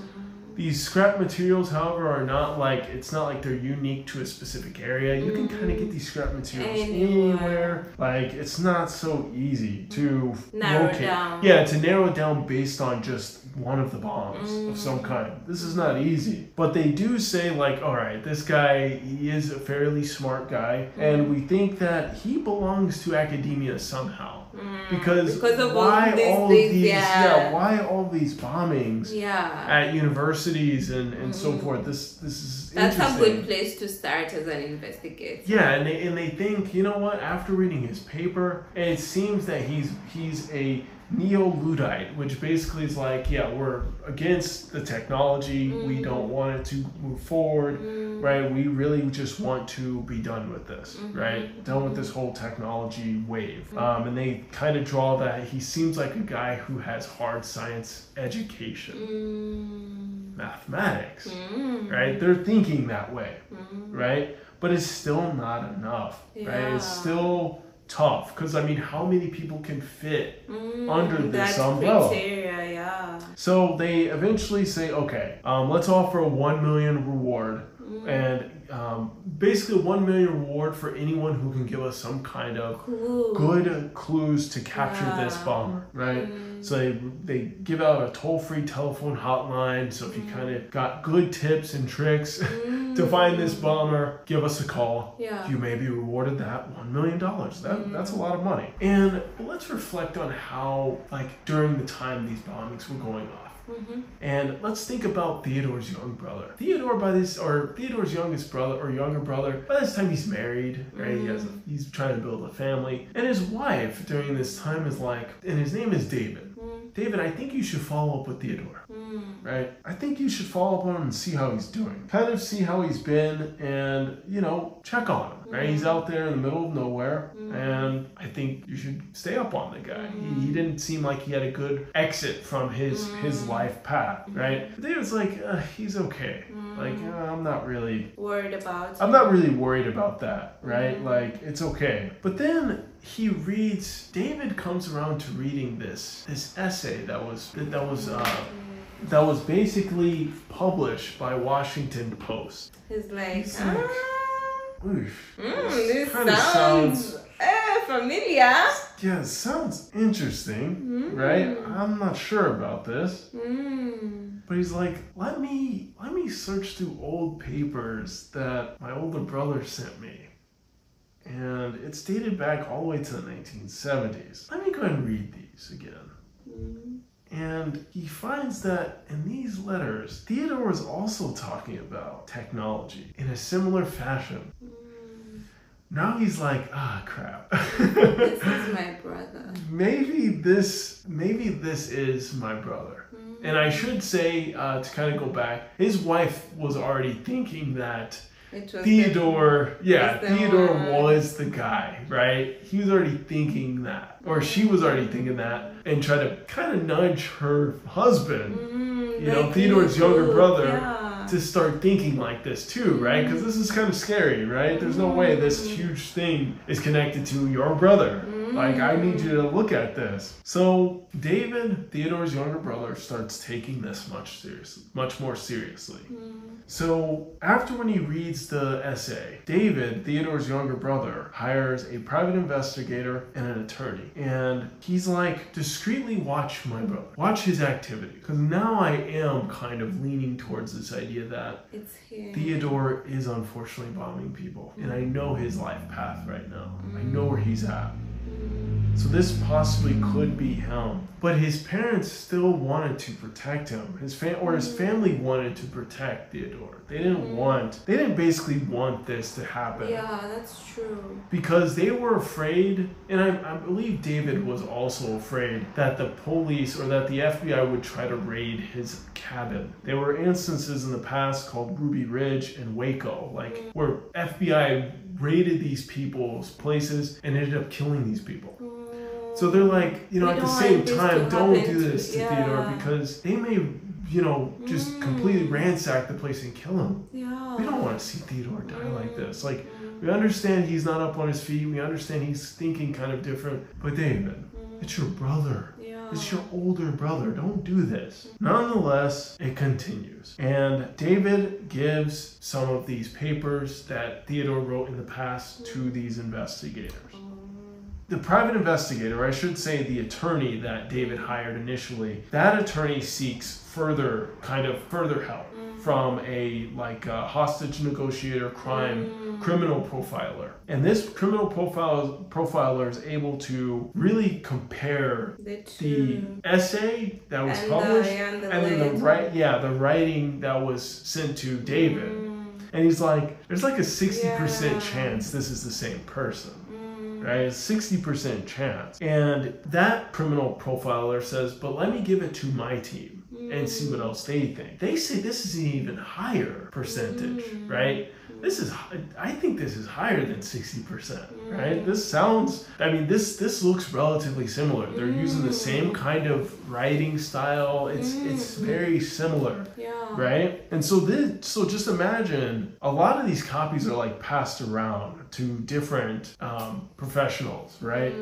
A: These scrap materials, however, are not like, it's not like they're unique to a specific area. You can kind of get these scrap materials
B: Anywhere.
A: anywhere. Like, it's not so easy to
B: Narrow
A: locate.
B: down.
A: Yeah, to narrow it down based on just one of the bombs of some
B: Mm.
A: kind. This is not easy. But they do say, like, all right, this guy, he is a fairly smart guy, and we think that he belongs to academia somehow. Because,
B: Because of all
A: why
B: these
A: all these,
B: yeah.
A: why all these bombings
B: Yeah.
A: at universities and, and so forth? This this is
B: Mm. That's a good place to start as an investigator.
A: Yeah, and they, and they think, you know what? After reading his paper, it seems that he's he's a neo-Luddite, which basically is like, yeah, we're against the technology. We
B: Mm.
A: don't want it to move forward, right? We really just want to be done with this,
B: Mm-hmm.
A: right? Done with this whole technology wave. Um, and they kind of draw that he seems like a guy who has hard science education,
B: Mm.
A: mathematics,
B: Mm.
A: right? They're thinking that way
B: Mm.
A: right? But it's still not enough, right? It's still tough because I mean, how many people can fit
B: Mm,
A: under this umbrella?
B: criteria, yeah.
A: So they eventually say, okay, um, let's offer a one million reward,
B: Mm.
A: and um, basically one million reward for anyone who can give us some kind of
B: Cool.
A: good clues to capture this bomber, right?
B: Mm.
A: So they, they give out a toll free telephone hotline. So if you kind of got good tips and tricks to find this bomber, give us a call.
B: Yeah.
A: You may be rewarded that $1 million. That, That's a lot of money. And let's reflect on how, like, during the time these bombings were going off.
B: Mhm.
A: And let's think about Theodore's young brother. Theodore, by this, or Theodore's youngest brother or younger brother, by this time he's married, right? He has, a, he's trying to build a family, and his wife during this time is like, and his name is David.
B: Mm.
A: David, I think you should follow up with Theodore,
B: Mm.
A: right? I think you should follow up on him and see how he's doing. Kind of see how he's been, and you know, check on him, right? He's out there in the middle of nowhere, and I think you should stay up on the guy. He, he didn't seem like he had a good exit from his his life path, right? David's like, uh, he's okay. Like, uh, I'm not really
B: Worried about.
A: I'm not really worried about that, right? Like it's okay. But then he reads David comes around to reading this this essay that was that, was uh that was basically published by Washington Post.
B: He's like,
A: He's like,
B: ah,
A: Oof.
B: mm, this
A: kinda
B: sounds, eh, familiar.
A: Yeah, it sounds interesting, right? I'm not sure about this.
B: Mm.
A: But he's like, let me let me search through old papers that my older brother sent me. And it's dated back all the way to the 1970s. Let me go ahead and read these again.
B: Mm.
A: And he finds that in these letters, Theodore was also talking about technology in a similar fashion.
B: Mm.
A: Now he's like, ah, crap.
B: This is my brother.
A: maybe this, maybe this is my brother.
B: Mm.
A: And I should say, uh, to kind of go back, his wife was already thinking that Theodore, yeah,
B: the
A: Theodore
B: one.
A: was the guy, right? He was already thinking that, or she was already thinking that, and tried to kind of nudge her husband,
B: Mm,
A: you know,
B: like
A: Theodore's
B: you
A: younger brother,
B: yeah.
A: to start thinking like this too, right? Because this is kind of scary, right? There's no way this
B: Mm.
A: huge thing is connected to your brother. Like, I need you to look at this. So, David, Theodore's younger brother, starts taking this much seriously, much more seriously.
B: Mm.
A: So, after when he reads the essay, David, Theodore's younger brother, hires a private investigator and an attorney. And he's like, discreetly watch my brother, watch his activity. Because now I am kind of leaning towards this idea that
B: It's here.
A: Theodore is unfortunately bombing people. And I know his life path right now, I know where he's at. So this possibly could be him. But his parents still wanted to protect him. His fam- or his family wanted to protect Theodore. They didn't mm. want they didn't basically want this to happen.
B: Yeah, that's true.
A: Because they were afraid, and I, I believe David was also afraid that the police or that the FBI would try to raid his cabin. There were instances in the past called Ruby Ridge and Waco, like mm. where FBI raided these people's places and ended up killing these people. So they're like, you know,
B: We
A: at the same time, don't do this to
B: yeah.
A: Theodore because they may, you know, just
B: Mm.
A: completely ransack the place and kill him.
B: Yeah.
A: We don't want to see Theodore die like this. Like,
B: Mm.
A: we understand he's not up on his feet. We understand he's thinking kind of different. But David,
B: Mm.
A: it's your brother.
B: Yeah.
A: It's your older brother. Don't do this. Nonetheless, it continues. And David gives some of these papers that Theodore wrote in the past to these investigators. The private investigator, or I should say the attorney that David hired initially, that attorney seeks further kind of further help from a like a hostage negotiator, crime criminal profiler. And this criminal profile profiler is able to really compare
B: the
A: the essay that was
B: And the-
A: published
B: and the
A: and then the right yeah, the writing that was sent to David.
B: Mm,
A: And he's like, there's like a 60%
B: Yeah.
A: chance this is the same person
B: mm,
A: right? A 60% chance. And that criminal profiler says, but let me give it to my team and see what else they think. They say this is an even higher percentage, mm. right? This is I think this is higher than 60%, mm. right? This sounds, I mean, this this looks relatively similar. They're using the same mm. kind of writing style. It's it's very similar
B: yeah.
A: right? And so this, so just imagine a lot of these copies are like passed around to different um, professionals, right?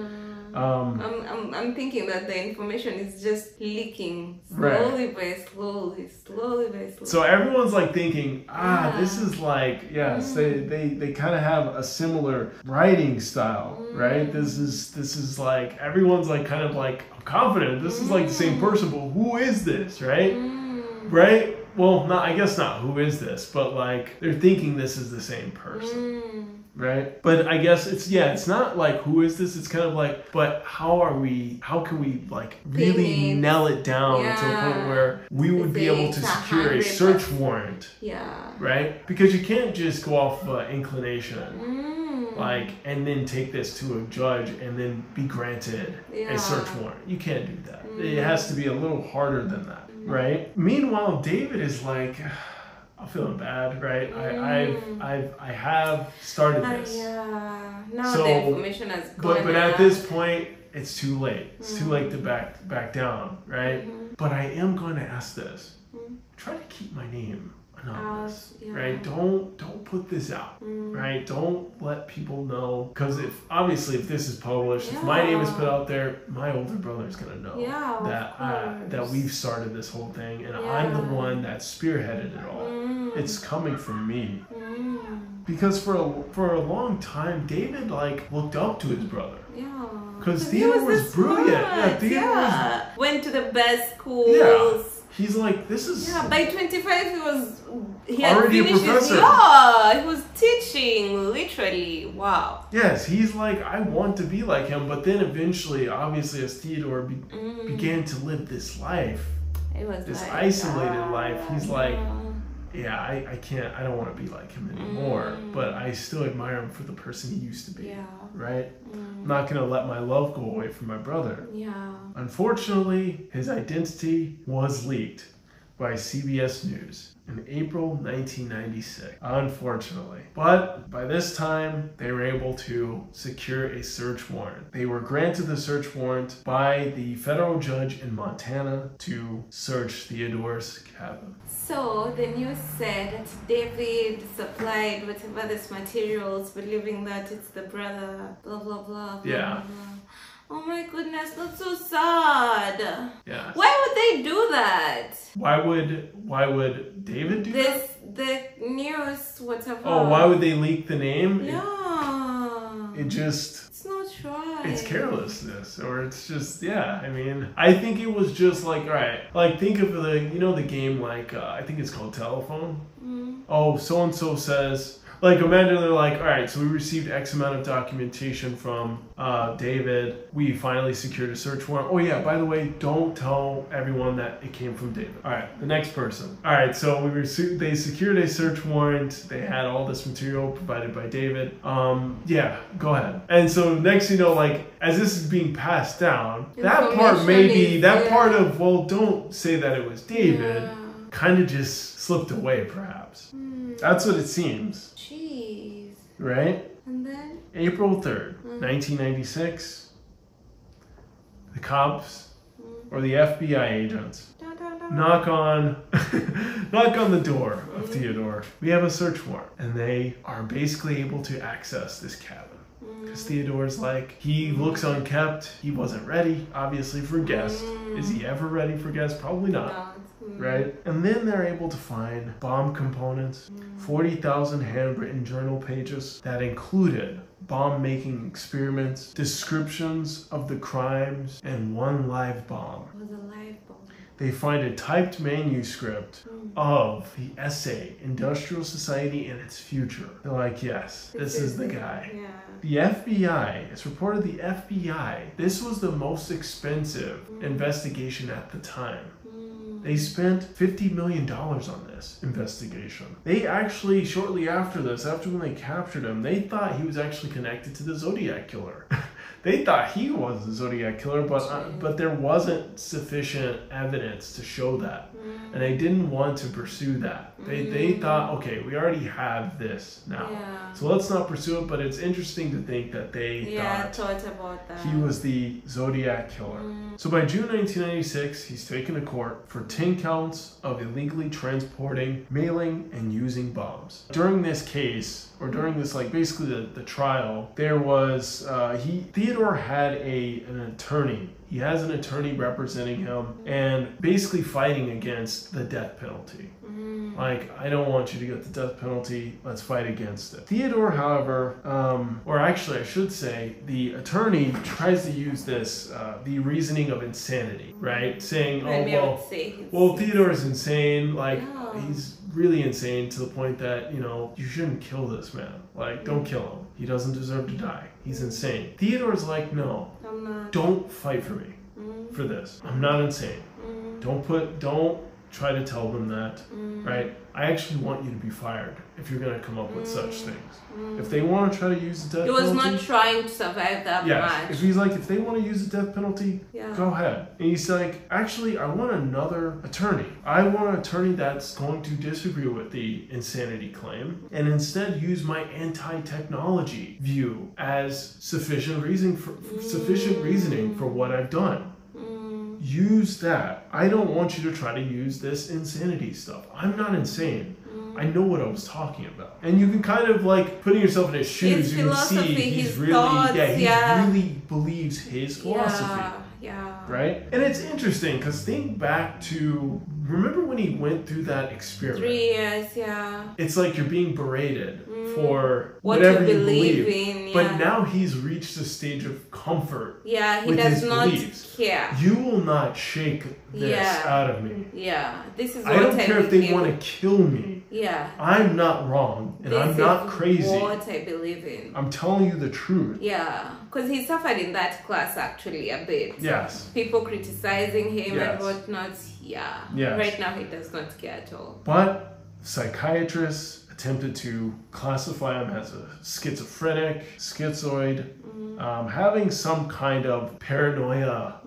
A: Um,
B: I'm, I'm, I'm thinking that the information is just leaking
A: Right.
B: slowly by slowly, slowly by slowly.
A: so everyone's like thinking, ah,
B: Yeah.
A: this is like yes, they they they kind of have a similar writing style, right? This is this is like everyone's like kind of like I'm confident this is like the same person, but who is this, right?
B: Mm,
A: Right? well, not I guess not who is this, but like they're thinking this is the same person.
B: Mm.
A: Right? But I guess it's yeah, it's not like who is this? It's kind of like, but how are we how can we like really
B: Pin
A: nail it down to a point where we would be able to secure a search
B: percent.
A: warrant,
B: Yeah.
A: right? Because you can't just go off uh, inclination.
B: Mm.
A: Like and then take this to a judge and then be granted
B: Yeah.
A: a search warrant. You can't do that.
B: Mm.
A: It has to be a little harder than that, right? Meanwhile, David is like, I'm feeling bad, right? I, I've,
B: Mm.
A: I've, I have started this,
B: yeah. Now
A: So-
B: the information has gone.
A: but but at this point, it's too late. It's too
B: Mm.
A: late to back back down, right?
B: Mhm.
A: But I am going to ask this:
B: Mm.
A: try to keep my name
B: yeah.
A: right? Don't don't put this out.
B: Mm.
A: right? Don't let people know because if obviously if this is published, if my name is put out there, my older brother is gonna know
B: Yeah,
A: that I, that we've started this whole thing, and I'm the one that spearheaded it all.
B: Mm.
A: It's coming from me
B: Mm.
A: because for a, for a long time, David like looked up to his brother.
B: Yeah.
A: 'Cause
B: he
A: Theodore was
B: the
A: brilliant. Yeah, Theodore was-
B: yeah. Went to the best schools.
A: He's like, this is
B: Yeah, by 25 he was he had
A: Already a
B: finished his
A: professor.
B: yeah, he was teaching literally. Wow.
A: yes, he's like, I want to be like him. But then eventually, obviously, as Theodore be-
B: Mm.
A: began to live this life,
B: It was
A: this
B: like,
A: isolated
B: ah,
A: life, he's like,
B: yeah.
A: yeah, I, I can't, I don't want to be like him anymore,
B: Mm.
A: but I still admire him for the person he used to be,
B: yeah.
A: Right?
B: Mm.
A: I'm not going to let my love go away from my brother.
B: Yeah.
A: Unfortunately, his identity was leaked by CBS News in April 1996. Unfortunately. But by this time, they were able to secure a search warrant. They were granted the search warrant by the federal judge in Montana to search Theodore's cabin.
B: So the news said that David supplied whatever these materials, believing that it's the brother. Blah blah blah. blah
A: Yeah.
B: Blah, blah. Oh my goodness, that's so sad.
A: Yeah.
B: Why would they do that?
A: Why would why would David do that?
B: This the news whatever.
A: Oh, why would they leak the name? It-
B: Yeah.
A: It, just
B: it's not right.
A: it's carelessness or it's just yeah i mean i think it was just like all right like think of the you know the game like uh, i think it's called telephone
B: Mm.
A: oh so and so says like imagine they're like all right so we received x amount of documentation from uh, david we finally secured a search warrant oh yeah by the way don't tell everyone that it came from david all right the next person all right so we received they secured a search warrant they had all this material provided by david um yeah go ahead and so next you know like as this is being passed down that part may
B: Information
A: be
B: is-
A: that
B: yeah.
A: part of well don't say that it was david
B: Yeah.
A: kind of just slipped away perhaps
B: Mm.
A: that's what it seems. Right
B: And then.
A: April 3rd,
B: Mm.
A: 1996, the cops
B: Mm.
A: or the FBI agents knock on knock on the door of
B: Mm.
A: Theodore. We have a search warrant and they are basically able to access this cabin.
B: Mm.
A: Because Theodore's like, he looks unkept. He wasn't ready, obviously, for guests.
B: Mm.
A: Is he ever ready for guests? Probably not.
B: Mm.
A: Right? And then they're able to find bomb components,
B: Mm.
A: 40,000 handwritten journal pages that included bomb making experiments, descriptions of the crimes, and one live bomb.
B: Was a live bomb.
A: They find a typed manuscript
B: Mm.
A: of the essay, Industrial Society and Its Future. They're like, yes, this, is the guy.
B: Yeah.
A: The FBI, it's reported the FBI, this was the most expensive
B: Mm.
A: investigation at the time. They spent $50 million on this investigation. They actually, shortly after this, after when they captured him, they thought he was actually connected to the Zodiac Killer. they thought he was the Zodiac Killer, but, uh, but there wasn't sufficient evidence to show that.
B: Mm.
A: And they didn't want to pursue that. They, they thought, okay, we already have this now.
B: Yeah.
A: So let's not pursue it, but it's interesting to think that they
B: Yeah,
A: thought
B: thought about that.
A: he was the Zodiac Killer.
B: Mm.
A: So by June 1996, he's taken to court for 10 counts of illegally transporting, mailing, and using bombs. During this case, or during this, like basically the, the trial, there was, uh, he, Theodore had a, an attorney. He has an attorney representing him and basically fighting against the death penalty.
B: Mm.
A: Like, I don't want you to get the death penalty. Let's fight against it. Theodore, however, um, or actually, I should say, the attorney tries to use this, uh, the reasoning of insanity, right? Saying, oh, well,
B: would say he's-
A: well, Theodore is insane. Like,
B: Yeah.
A: he's really insane to the point that, you know, you shouldn't kill this man. Like, don't kill him. He doesn't deserve to die. He's insane. Theodore's like, no,
B: I'm not.
A: don't fight for me
B: Mm,
A: for this. I'm not insane.
B: mm,
A: Don't put, don't try to tell them that,
B: mm,
A: right? I actually want you to be fired if you're going to come up with such
B: Mm.
A: things.
B: mm.
A: If they want to try to use the death
B: He was
A: penalty,
B: not trying to survive that
A: yes.
B: much.
A: If he's like, if they want to use the death penalty,
B: yeah.
A: go ahead. And he's like, actually, I want another attorney. I want an attorney that's going to disagree with the insanity claim and instead use my anti-technology view as sufficient reason for sufficient reasoning for what I've done. Use that. I don't want you to try to use this insanity stuff. I'm not insane.
B: mm.
A: I know what I was talking about. And you can kind of like putting yourself in his shoes,
B: His
A: you can see he's
B: his
A: really
B: thoughts,
A: yeah, he
B: yeah.
A: really believes his philosophy
B: Yeah, yeah.
A: right? And it's interesting because think back to remember when he went through that experiment.
B: Three years, yeah.
A: It's like you're being berated
B: Mm.
A: for
B: What
A: whatever
B: you
A: you
B: believe
A: believe.
B: in, yeah.
A: But now he's reached a stage of comfort.
B: Yeah, he
A: with
B: does
A: his
B: not
A: beliefs.
B: care.
A: You will not shake this
B: Yeah.
A: out of me.
B: Yeah, this is
A: I
B: what
A: don't care if they want to kill me.
B: Yeah,
A: I'm not wrong and
B: this
A: I'm not crazy.
B: What I believe in.
A: I'm telling you the truth.
B: Yeah, because he suffered in that class actually a bit.
A: Yes.
B: People criticizing him
A: Yes.
B: and whatnot. Yeah.
A: Yes.
B: Right now he does not care at all.
A: But psychiatrists attempted to classify him as a schizophrenic, schizoid, um, having some kind of paranoia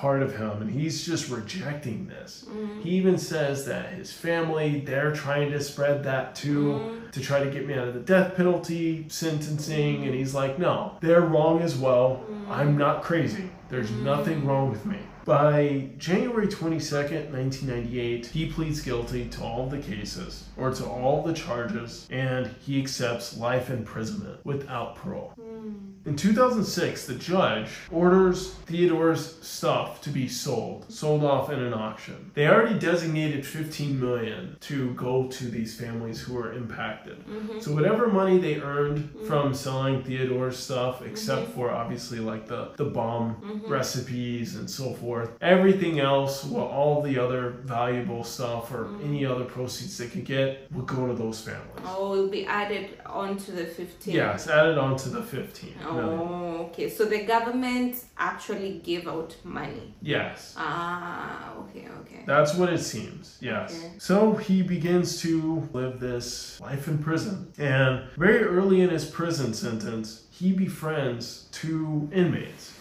A: part of him, and he's just rejecting this. Mm-hmm. He even says that his family, they're trying to spread that too, mm-hmm. to try to get me out of the death penalty sentencing, and mm-hmm. he's like, no, they're wrong as well. I'm not crazy. There's nothing wrong with me. By January 22nd, 1998, he pleads guilty to all the cases, or to all the charges, and he accepts life imprisonment without parole. Hmm. In 2006, the judge orders Theodore's stuff to be sold, sold off in an auction. They already designated 15 million to go to these families who were impacted. Mm-hmm. So whatever money they earned mm-hmm. from selling Theodore's stuff, except mm-hmm. for obviously like the the bomb recipes and so forth, everything else, well, all the other valuable stuff or any other proceeds they could get would go to those families.
B: Oh, it'll be added onto the 15.
A: Yes, added onto the 15.
B: Oh, okay. So the government actually gave out money.
A: Yes.
B: Ah, okay, okay.
A: That's what it seems, yes.
B: Okay.
A: So he begins to live this life in prison. And very early in his prison sentence, he befriends two inmates.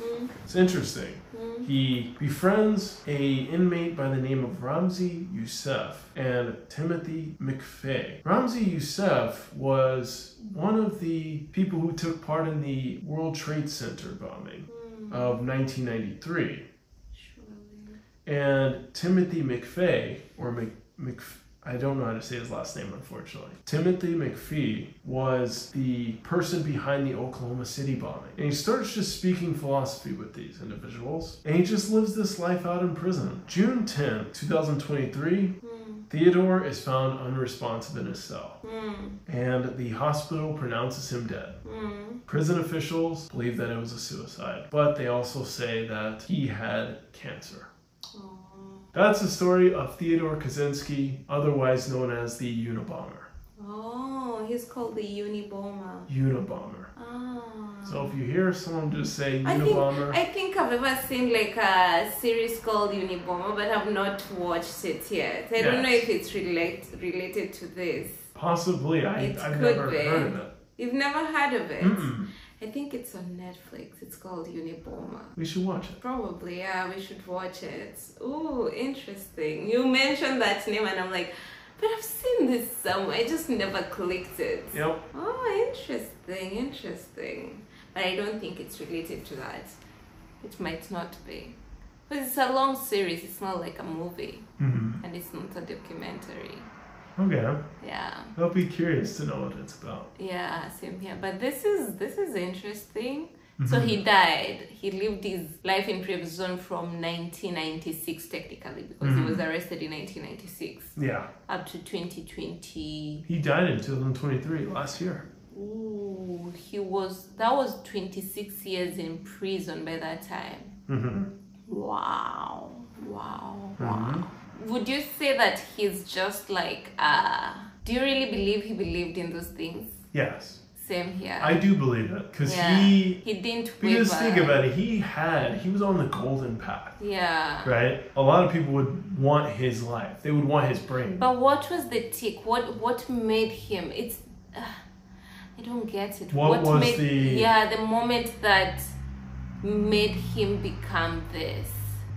A: It's interesting. He befriends a inmate by the name of Ramzi Youssef and Timothy McFay. Ramzi Youssef was one of the people who took part in the World Trade Center bombing of 1993.
B: Surely.
A: And Timothy McFay, or Mc, Mc, I don't know how to say his last name, unfortunately. Timothy McPhee was the person behind the Oklahoma City bombing. And he starts just speaking philosophy with these individuals. And he just lives this life out in prison. June 10, 2023, Theodore is found unresponsive in his cell.
B: Hmm.
A: And the hospital pronounces him dead.
B: Hmm.
A: Prison officials believe that it was a suicide, but they also say that he had cancer.
B: Oh.
A: That's the story of Theodore Kaczynski, otherwise known as the Unabomber.
B: Oh, he's called the Unibomber.
A: Unabomber.
B: Ah.
A: So if you hear someone just say
B: I think,
A: Unabomber,
B: I think I've ever seen like a series called Unibomber, but I've not watched it yet. I don't know if it's relate, related to this.
A: possibly, I,
B: It
A: I've
B: could
A: never
B: be.
A: heard of it.
B: You've never heard of it?
A: Mm-mm.
B: I think it's on Netflix. It's called Unibomber.
A: We should watch it.
B: Probably, yeah, we should watch it. Ooh, interesting. You mentioned that name, and I'm like, but I've seen this somewhere. I just never clicked it.
A: Yep.
B: Oh, interesting, interesting. But I don't think it's related to that. It might not be. Because it's a long series, it's not like a movie,
A: hmm
B: and it's not a documentary.
A: Okay.
B: Yeah.
A: I'll be curious to know what it's about.
B: Yeah, same here. But this is this is interesting. So he died. He lived his life in prison from 1996, technically, because he was arrested in 1996
A: Yeah.
B: up to 2020.
A: He died in 2023 last year.
B: Ooh, he was that was 26 years in prison by that time.
A: hmm
B: Wow, wow,
A: Mm-hmm.
B: wow. Would you say that he's just like, uh, do you really believe he believed in those things?
A: Yes,
B: Same here.
A: I do believe it because
B: yeah.
A: he.
B: he didn't
A: Because think about it, he had he was on the golden path,
B: Yeah.
A: right? A lot of people would want his life. They would want his brain.
B: But what was the tick? What what made him? It's uh, I don't get it.
A: What was
B: made
A: the-
B: yeah the moment that made him become this?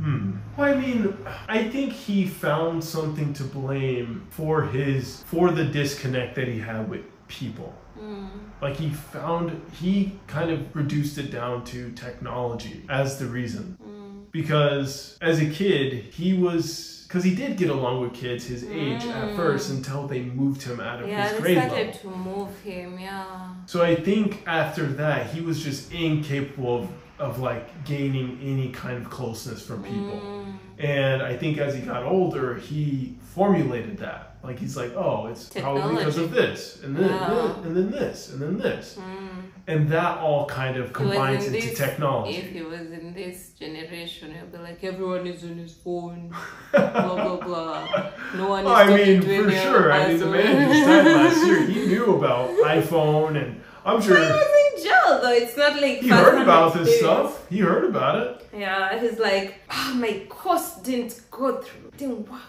A: Hmm. Well, I mean, I think he found something to blame for his for the disconnect that he had with people.
B: Mm.
A: Like he found he kind of reduced it down to technology as the reason.
B: Mm.
A: Because as a kid, he was because he did get along with kids his age at
B: Mm.
A: first until they moved him out of
B: Yeah,
A: his
B: they
A: grade
B: started
A: level.
B: to move him. Yeah.
A: So I think after that, he was just incapable of, of like gaining any kind of closeness from people.
B: Mm.
A: And I think as he got older, he formulated that. Like he's like, oh, it's probably because of this, and then
B: Yeah.
A: and then this, and then this,
B: Mm.
A: And that all kind of combines
B: in
A: into
B: this-
A: technology.
B: If he was in this generation, he'll be like, everyone is on his phone, blah blah blah. No one is
A: I mean, for sure. I mean, the man just died last year. He knew about iPhone, and I'm sure
B: He
A: sure
B: was in jail though. It's not like
A: he heard about this stuff. He heard about it.
B: Yeah, he's like, oh, my course didn't go through, didn't work.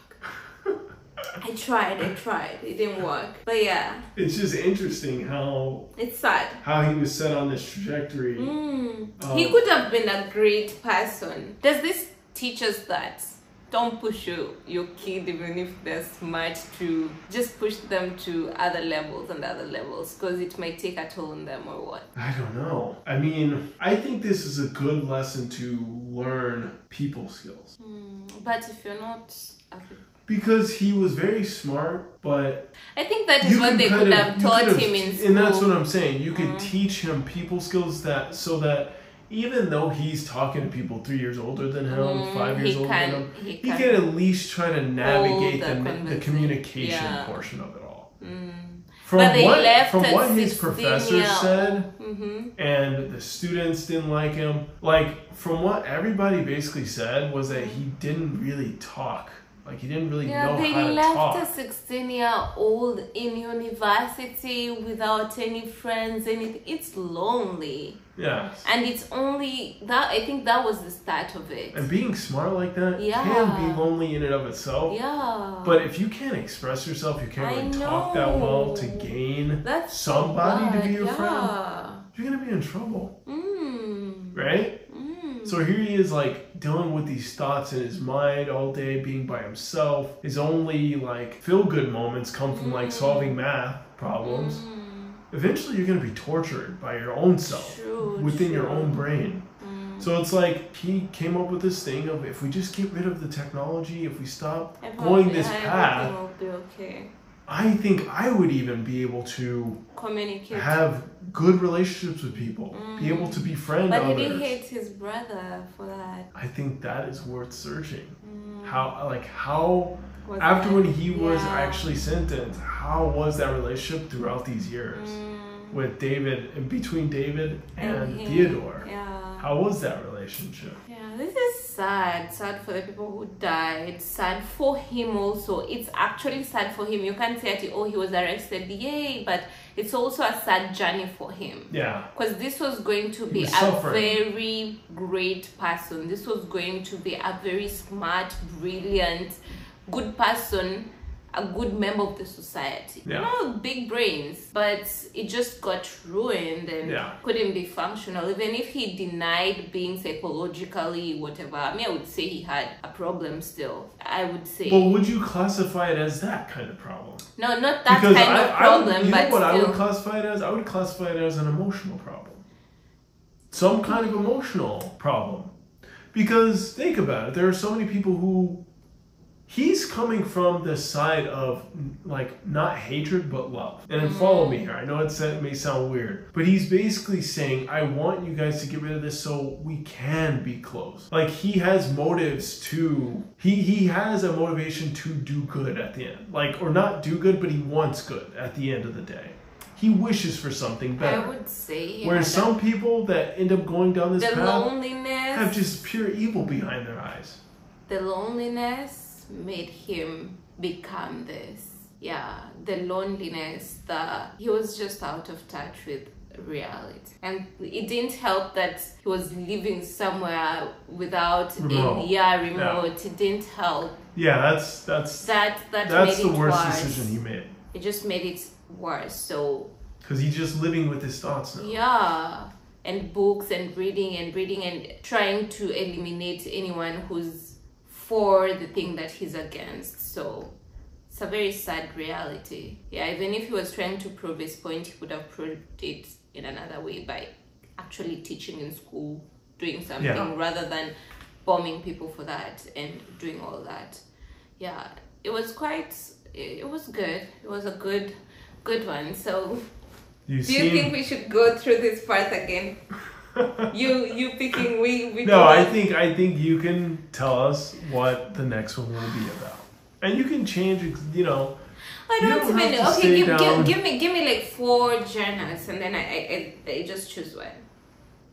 B: I tried, I tried, it didn't work. But yeah,
A: It's just interesting how
B: it's sad.
A: how he was set on this trajectory.
B: Mm.
A: Um,
B: he could have been a great person. Does this teach us that? Don't push your, your kid even if they're smart to just push them to other levels and other levels because it might take a toll on them or what.
A: I don't know. I mean, I think this is a good lesson to learn people skills
B: Mm. But if you're not,
A: because he was very smart, but
B: I think that is what they could have taught him in school.
A: And that's what I'm saying. You could
B: Mm.
A: teach him people skills that so that even though he's talking to people three years older than him,
B: Mm,
A: five years older
B: can,
A: than him,
B: he
A: he
B: can.
A: at least try to navigate
B: the
A: the, the, communication
B: Yeah.
A: portion of it all.
B: Mm.
A: From what from what his
B: 16
A: professor said,
B: Mm-hmm.
A: and the students didn't like him. Like from what everybody basically said was that he didn't really talk. Like he didn't really
B: Yeah,
A: know
B: they
A: how to
B: left
A: talk.
B: a 16 year old in university without any friends, anything. It's lonely.
A: Yeah.
B: And it's only that, I think that was the start of it.
A: And being smart like that
B: Yeah.
A: can be lonely in and of itself.
B: Yeah.
A: But if you can't express yourself, you can't really talk that well to gain,
B: That's so
A: somebody to be your
B: yeah.
A: friend. you're gonna be in trouble,
B: Mm.
A: right?
B: Mm.
A: So here he is, like dealing with these thoughts in his mind all day, being by himself. His only like feel good moments come from like solving math problems.
B: Mm.
A: Eventually, you're gonna be tortured by your own self
B: True,
A: within your own brain.
B: Mm.
A: So it's like he came up with this thing of if we just get rid of the technology, if we stop
B: Everyone
A: going this path,
B: okay.
A: I think I would even be able to
B: Communicate.
A: have good relationships with people, be able to befriend
B: but he
A: others.
B: did hate his brother for that.
A: I think that is worth searching.
B: Mm.
A: How like how
B: Was
A: after
B: that-
A: when he was
B: yeah.
A: actually sentenced, how was that relationship throughout these years
B: Mm.
A: with David and between David and,
B: him.
A: Theodore?
B: Yeah.
A: How was that relationship?
B: Yeah, this is sad. Sad for the people who died. Sad for him also. It's actually sad for him. You can't say that, oh, he was arrested, yay, but it's also a sad journey for him.
A: Yeah.
B: Because this was going to be a
A: suffering.
B: very great person. This was going to be a very smart, brilliant, good person, a good member of the society.
A: Yeah.
B: You know, big brains, but it just got ruined and
A: Yeah.
B: couldn't be functional. Even if he denied being psychologically whatever, I mean, I would say he had a problem still. I would say.
A: But would you classify it as that kind of problem?
B: no, not that
A: because
B: kind
A: I,
B: of
A: I
B: problem,
A: would, you
B: but
A: know what I would classify it as? I would classify it as an emotional problem. Some kind of emotional problem. Because think about it, there are so many people who he's coming from the side of like not hatred but love. And then follow me mm. here. I know it's, it may sound weird, but he's basically saying, I want you guys to get rid of this so we can be close. Like he has motives to he he has a motivation to do good at the end. Like or not do good, but he wants good at the end of the day. He wishes for something
B: I
A: better.
B: would say yeah,
A: Whereas some people that end up going down this
B: the
A: path
B: loneliness
A: have just pure evil behind their eyes.
B: the loneliness made him become this. Yeah, the loneliness that he was just out of touch with reality. And it didn't help that he was living somewhere without
A: Remote.
B: any yeah, remote. It didn't help.
A: Yeah, that's that's
B: That that
A: that's
B: made
A: the
B: it
A: worst
B: worse.
A: decision he made
B: It just made it worse. So
A: because he's just living with his thoughts now.
B: Yeah, and books and reading and reading and trying to eliminate anyone who's for the thing that he's against. So it's a very sad reality. Yeah, even if he was trying to prove his point, he would have proved it in another way by actually teaching in school, doing something
A: Yeah.
B: rather than bombing people for that and doing all that. Yeah, it was quite. It it was good. It was a good, good one. So
A: You
B: do you think we should go through this part again? You you picking we we
A: no. I think I think you can tell us what the next one will be about, and you can change. You know,
B: I don't,
A: don't
B: even
A: to
B: okay. Give, give give me give me like four genres and then I I, I, I just choose one.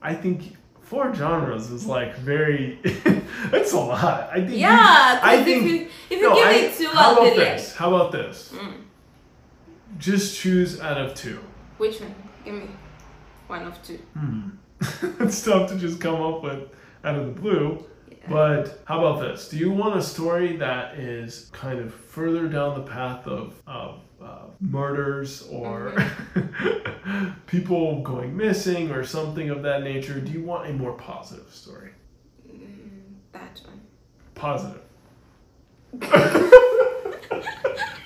A: I think four genres is like very. That's a lot. I think. you-
B: Yeah,
A: I
B: 'cause
A: think.
B: if you if you
A: no,
B: give
A: I,
B: me two,
A: how
B: I'll
A: about this? How about this?
B: mm,
A: Just choose out of two.
B: which one? Give me one of two.
A: Hmm. it's tough to just come up with out of the blue.
B: Yeah.
A: But how about this? Do you want a story that is kind of further down the path of, of uh, murders or people going missing or something of that nature? Do you want a more positive story?
B: Mm, that one.
A: Positive.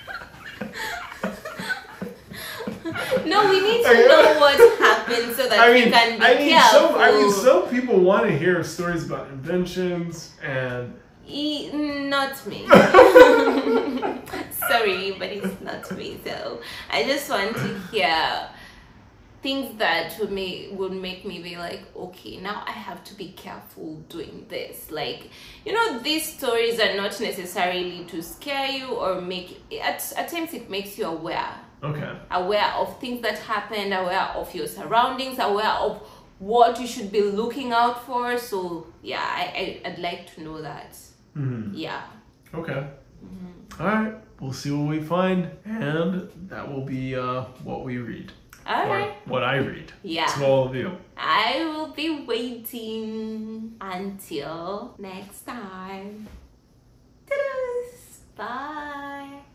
B: No, we need to know what happened so that
A: I
B: we
A: mean,
B: can be
A: I mean,
B: careful.
A: some, I mean, some people want to hear stories about inventions and
B: E- not me. Sorry, but it's not me. So I just want to hear things that would make would make me be like, okay, now I have to be careful doing this. Like, you know, these stories are not necessarily to scare you or make. At at times, it makes you aware
A: Okay.
B: Aware of things that happened, aware of your surroundings, aware of what you should be looking out for. So yeah, I, I would like to know that.
A: Mm-hmm.
B: Yeah.
A: Okay. Mm-hmm. All right. We'll see what we find, and that will be uh, what we read.
B: All right.
A: What I read.
B: Yeah.
A: To all of you.
B: I will be waiting until next time. Ta-da! Bye.